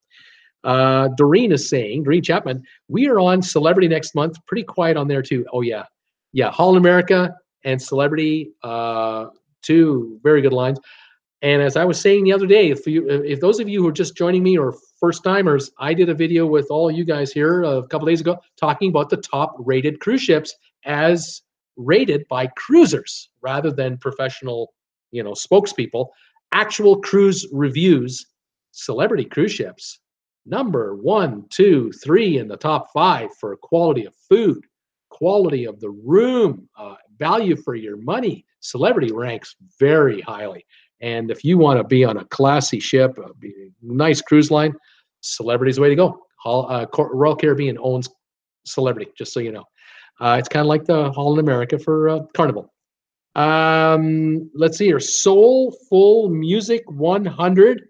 Uh, Doreen is saying, Doreen Chapman, we are on Celebrity next month. Pretty quiet on there too. Oh yeah, yeah. Holland America, and Celebrity, uh, two very good lines. And as I was saying the other day, if you, if those of you who are just joining me or first timers, I did a video with all you guys here a couple days ago talking about the top rated cruise ships as rated by cruisers rather than professional, you know, spokespeople. Actual cruise reviews, celebrity cruise ships, number one, two, three in the top five for quality of food, quality of the room, uh, value for your money, celebrity ranks very highly. And if you want to be on a classy ship, a nice cruise line, celebrity's the way to go. Uh, Royal Caribbean owns celebrity, just so you know. Uh, it's kind of like the Hall Holland America for uh, Carnival. Um, let's see here. Soulful Music 100.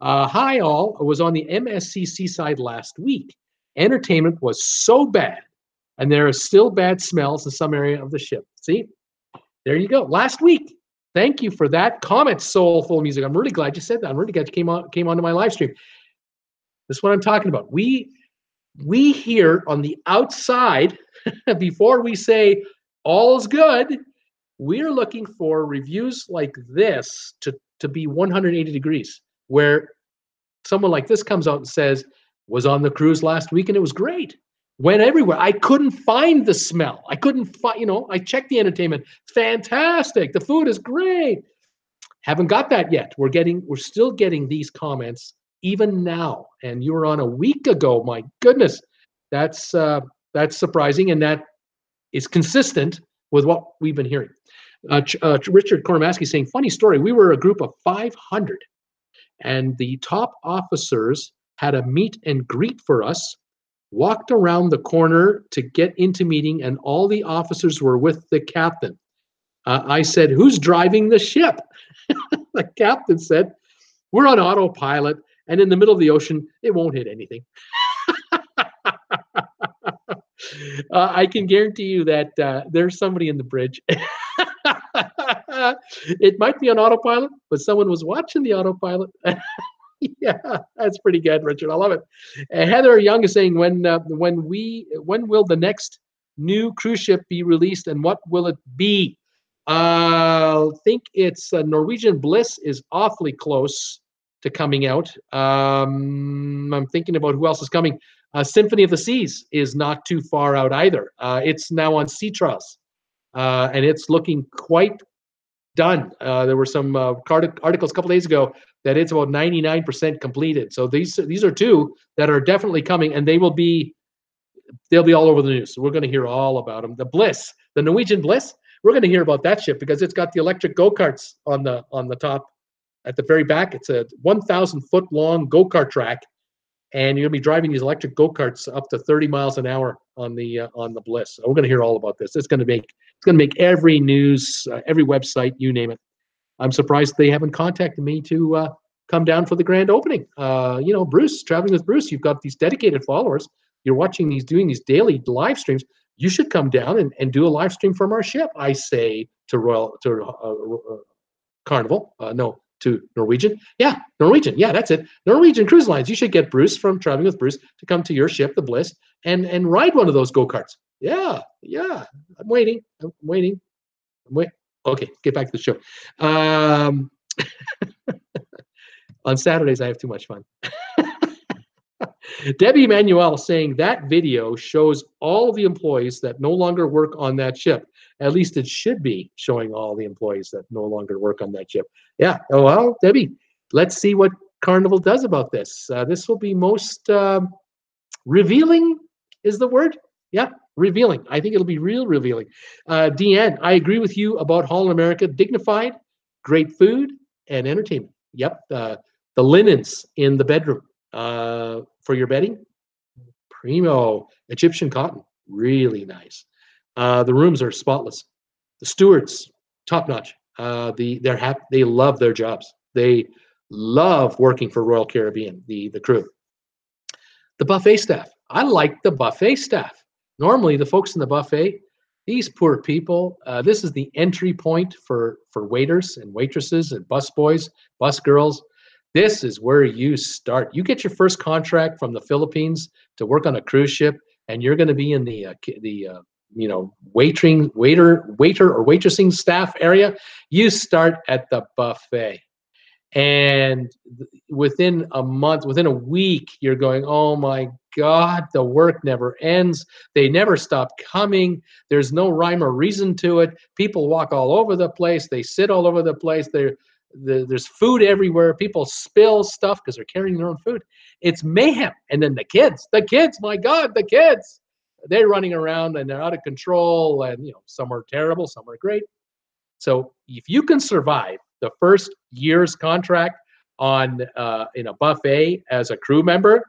Uh, hi, all. I was on the MSC Seaside last week. Entertainment was so bad, and there are still bad smells in some area of the ship. See, there you go. Last week. Thank you for that comment, Soulful Music. I'm really glad you said that. I'm really glad you came on came onto my live stream. This is what I'm talking about. We we here on the outside, before we say all's good, we're looking for reviews like this to, to be 180 degrees, where someone like this comes out and says, was on the cruise last week and it was great. Went everywhere. I couldn't find the smell. I couldn't find, you know, I checked the entertainment. Fantastic. The food is great. Haven't got that yet. We're getting, we're still getting these comments even now. And you were on a week ago. My goodness, that's uh, that's surprising, and that is consistent with what we've been hearing. Uh, uh, Richard Kormaski saying, funny story. We were a group of 500, and the top officers had a meet and greet for us. Walked around the corner to get into meeting, and all the officers were with the captain. Uh, I said, "Who's driving the ship?" the captain said, "We're on autopilot and in the middle of the ocean, it won't hit anything. Uh, I can guarantee you that uh, there's somebody in the bridge. it might be on autopilot, but someone was watching the autopilot. yeah, that's pretty good, Richard. I love it. Uh, Heather Young is saying, when uh, when we when will the next new cruise ship be released, and what will it be? Uh, I think it's uh, Norwegian Bliss is awfully close to coming out. Um, I'm thinking about who else is coming. Uh, Symphony of the Seas is not too far out either. Uh, it's now on Sea Trials, uh, and it's looking quite done. Uh, there were some uh, articles a couple days ago that it's about 99% completed. So these these are two that are definitely coming, and they will be they'll be all over the news. So we're going to hear all about them. The Bliss, the Norwegian Bliss, we're going to hear about that ship because it's got the electric go karts on the on the top at the very back, it's a 1,000 foot long go kart track, and you're gonna be driving these electric go karts up to 30 miles an hour on the uh, on the Bliss. So we're gonna hear all about this. It's gonna make it's gonna make every news, uh, every website, you name it. I'm surprised they haven't contacted me to uh, come down for the grand opening. Uh, you know, Bruce, traveling with Bruce, you've got these dedicated followers. You're watching these, doing these daily live streams. You should come down and, and do a live stream from our ship. I say to Royal to uh, uh, Carnival. no, to Norwegian? Yeah, Norwegian. Yeah, that's it. Norwegian Cruise Lines. You should get Bruce from Traveling with Bruce to come to your ship, the Bliss, and and ride one of those go karts. Yeah, yeah. I'm waiting. I'm waiting. I'm wait. Okay, get back to the show. Um, on Saturdays, I have too much fun. Debbie Manuel saying that video shows all the employees that no longer work on that ship. At least it should be showing all the employees that no longer work on that ship. Yeah. Oh, well, Debbie, let's see what Carnival does about this. Uh, this will be most uh, revealing, is the word? Yeah, revealing. I think it'll be real revealing. Uh, Deanne, I agree with you about Holland America. Dignified, great food, and entertainment. Yep. Uh, the linens in the bedroom uh, for your bedding, primo. Egyptian cotton, really nice. Uh, the rooms are spotless. The stewards, top notch. Uh, the they're happy. They love their jobs. They love working for Royal Caribbean. The the crew. The buffet staff. I like the buffet staff. Normally, the folks in the buffet, these poor people. Uh, this is the entry point for for waiters and waitresses and bus boys, bus girls. This is where you start. You get your first contract from the Philippines to work on a cruise ship, and you're going to be in the uh, the uh, you know waitering waiter waiter or waitressing staff area. You start at the buffet. And within a month within a week you're going oh my god the work never ends. They never stop coming. There's no rhyme or reason to it. People walk all over the place. They sit all over the place. They're the, there's food everywhere people spill stuff because they're carrying their own food it's mayhem and then the kids the kids my god the kids they're running around and they're out of control and you know some are terrible some are great so if you can survive the first year's contract on uh, in a buffet as a crew member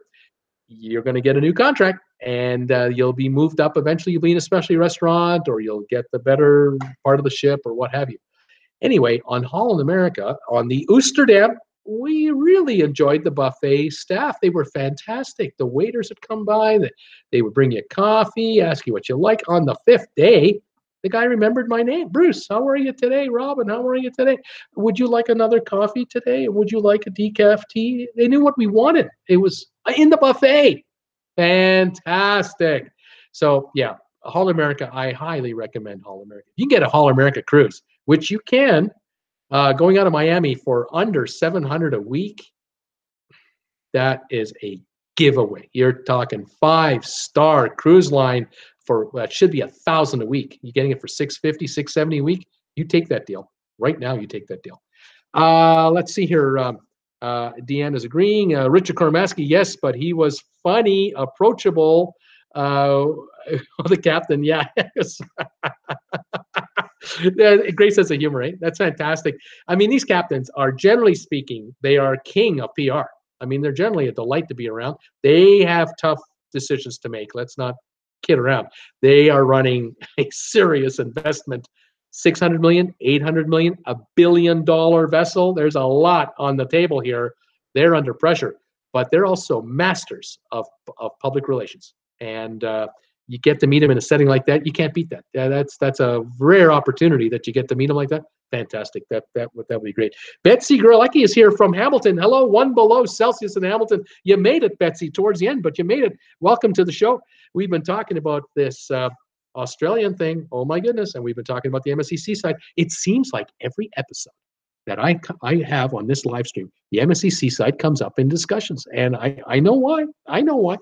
you're going to get a new contract and uh, you'll be moved up. Eventually, you'll be in a specialty restaurant, or you'll get the better part of the ship, or what have you. Anyway, on Holland America, on the Oosterdam, we really enjoyed the buffet staff. They were fantastic. The waiters would come by, they, would bring you coffee, ask you what you like. On the fifth day, the guy remembered my name. Bruce, how are you today? Robin, how are you today? Would you like another coffee today? Would you like a decaf tea? They knew what we wanted. It was in the buffet. Fantastic. So, yeah, Holland America, I highly recommend Holland America. You can get a Holland America cruise, which you can uh, going out of Miami for under 700 a week. That is a giveaway. You're talking five star cruise line for that should be a thousand a week. You're getting it for 650, 670 a week. You take that deal right now. You take that deal. Uh, let's see here. Um, uh, Deanne is agreeing. Uh, Richard Kormaski, yes, but he was funny, approachable. Uh, the captain, yeah. Great sense of humor, right? That's fantastic. I mean, these captains are generally speaking, they are king of PR. I mean, they're generally a delight to be around. They have tough decisions to make. Let's not kid around. They are running a serious investment 600 million, 800 million, a billion dollar vessel. There's a lot on the table here. They're under pressure, but they're also masters of, of public relations. And uh, you get to meet them in a setting like that. You can't beat that. Yeah, that's that's a rare opportunity that you get to meet them like that. Fantastic. That that would that would be great. Betsy Gerlecki is here from Hamilton. Hello, one below Celsius in Hamilton. You made it, Betsy, towards the end, but you made it. Welcome to the show. We've been talking about this uh, Australian thing. Oh my goodness. And we've been talking about the MSC side. It seems like every episode that I, I have on this live stream, the MSC side comes up in discussions. And I, I know why. I know why.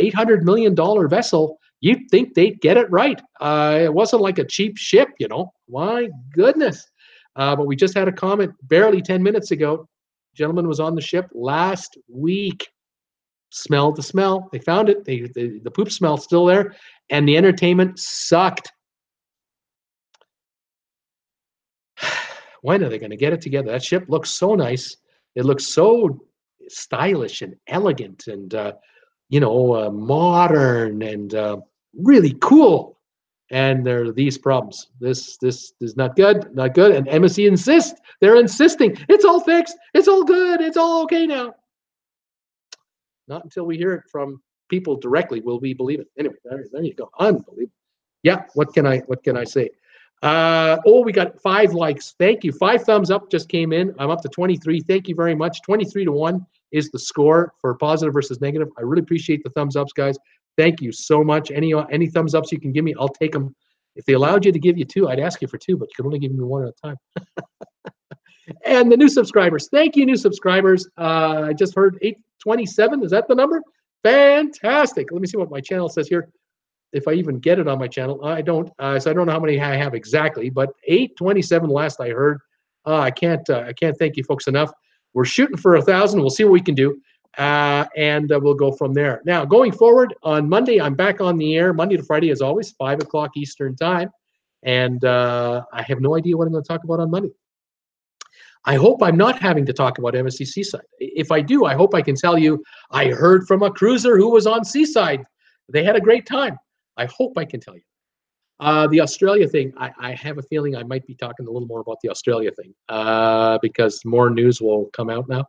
$800 million vessel, you'd think they'd get it right. Uh, it wasn't like a cheap ship, you know. My goodness. Uh, but we just had a comment barely 10 minutes ago. Gentleman was on the ship last week smelled the smell. They found it. They, they the poop smell still there, and the entertainment sucked. when are they going to get it together? That ship looks so nice. It looks so stylish and elegant and uh, you know uh, modern and uh, really cool. And there are these problems. This this is not good, not good. And MSC insists. They're insisting it's all fixed. It's all good. It's all okay now. Not until we hear it from people directly will we believe it. Anyway, there, there you go. Unbelievable. Yeah, what can I what can I say? Uh, oh, we got five likes. Thank you. Five thumbs up just came in. I'm up to 23. Thank you very much. 23 to 1 is the score for positive versus negative. I really appreciate the thumbs ups, guys. Thank you so much. Any any thumbs ups you can give me, I'll take them. If they allowed you to give you two, I'd ask you for two, but you can only give me one at a time. and the new subscribers. Thank you, new subscribers. Uh, I just heard 827. Is that the number? Fantastic. Let me see what my channel says here. If I even get it on my channel, I don't. Uh, so I don't know how many I have exactly, but 827 last I heard. Uh, I can't. Uh, I can't thank you folks enough. We're shooting for a thousand. We'll see what we can do, uh, and uh, we'll go from there. Now, going forward on Monday, I'm back on the air Monday to Friday as always, five o'clock Eastern time, and uh, I have no idea what I'm going to talk about on Monday. I hope I'm not having to talk about MSC Seaside. If I do, I hope I can tell you I heard from a cruiser who was on Seaside. They had a great time. I hope I can tell you. Uh, the Australia thing, I, I, have a feeling I might be talking a little more about the Australia thing uh, because more news will come out now.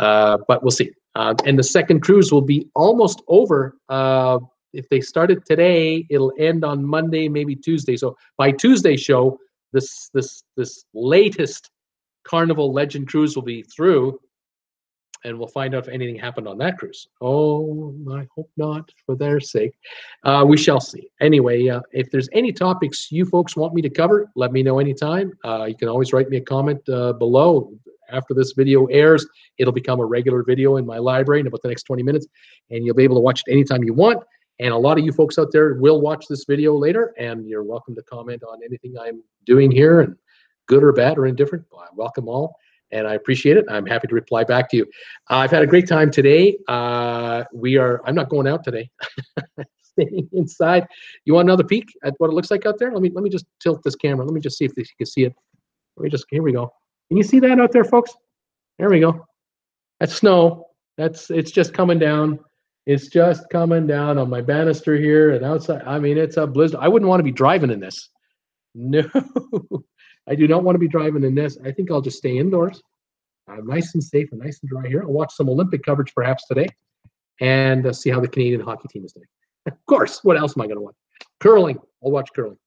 Uh, but we'll see. Uh, and the second cruise will be almost over. Uh, if they started today, it'll end on Monday, maybe Tuesday. So by Tuesday show, this this this latest Carnival Legend cruise will be through, and we'll find out if anything happened on that cruise. Oh, I hope not, for their sake. Uh, we shall see. Anyway, uh, if there's any topics you folks want me to cover, let me know anytime. Uh, you can always write me a comment uh, below. After this video airs, it'll become a regular video in my library in about the next 20 minutes, and you'll be able to watch it anytime you want. And a lot of you folks out there will watch this video later, and you're welcome to comment on anything I'm doing here and good or bad or indifferent. I welcome all, and I appreciate it. I'm happy to reply back to you. Uh, I've had a great time today. Uh, we are. I'm not going out today. Staying inside. You want another peek at what it looks like out there? Let me let me just tilt this camera. Let me just see if you can see it. Let me just. Here we go. Can you see that out there, folks? There we go. That's snow. That's it's just coming down. It's just coming down on my banister here and outside. I mean, it's a blizzard. I wouldn't want to be driving in this. No, I do not want to be driving in this. I think I'll just stay indoors. I'm nice and safe and nice and dry here. I'll watch some Olympic coverage perhaps today and uh, see how the Canadian hockey team is doing. of course, what else am I going to watch? Curling. I'll watch curling.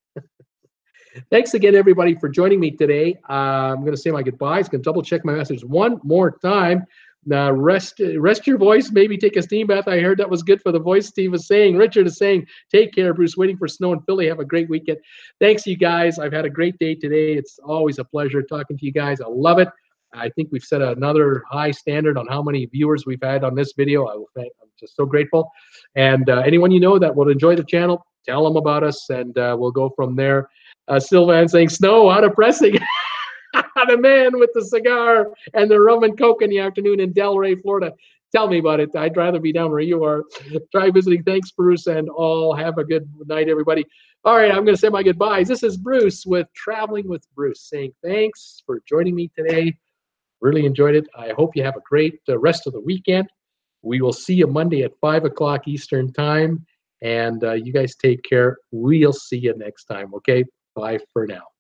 Thanks again, everybody, for joining me today. Uh, I'm going to say my goodbyes. Going to double check my message one more time. Now, rest, rest your voice. Maybe take a steam bath. I heard that was good for the voice. Steve was saying. Richard is saying, "Take care, Bruce. Waiting for snow in Philly. Have a great weekend." Thanks, you guys. I've had a great day today. It's always a pleasure talking to you guys. I love it. I think we've set another high standard on how many viewers we've had on this video. I will thank, I'm just so grateful. And uh, anyone you know that will enjoy the channel, tell them about us, and uh, we'll go from there. Uh, Sylvan saying, "Snow, how depressing." the man with the cigar and the rum and coke in the afternoon in Delray, Florida. Tell me about it. I'd rather be down where you are. Try visiting. Thanks, Bruce, and all. Have a good night, everybody. All right, I'm going to say my goodbyes. This is Bruce with Traveling with Bruce saying thanks for joining me today. Really enjoyed it. I hope you have a great uh, rest of the weekend. We will see you Monday at 5 o'clock Eastern Time. And uh, you guys take care. We'll see you next time. Okay. Bye for now.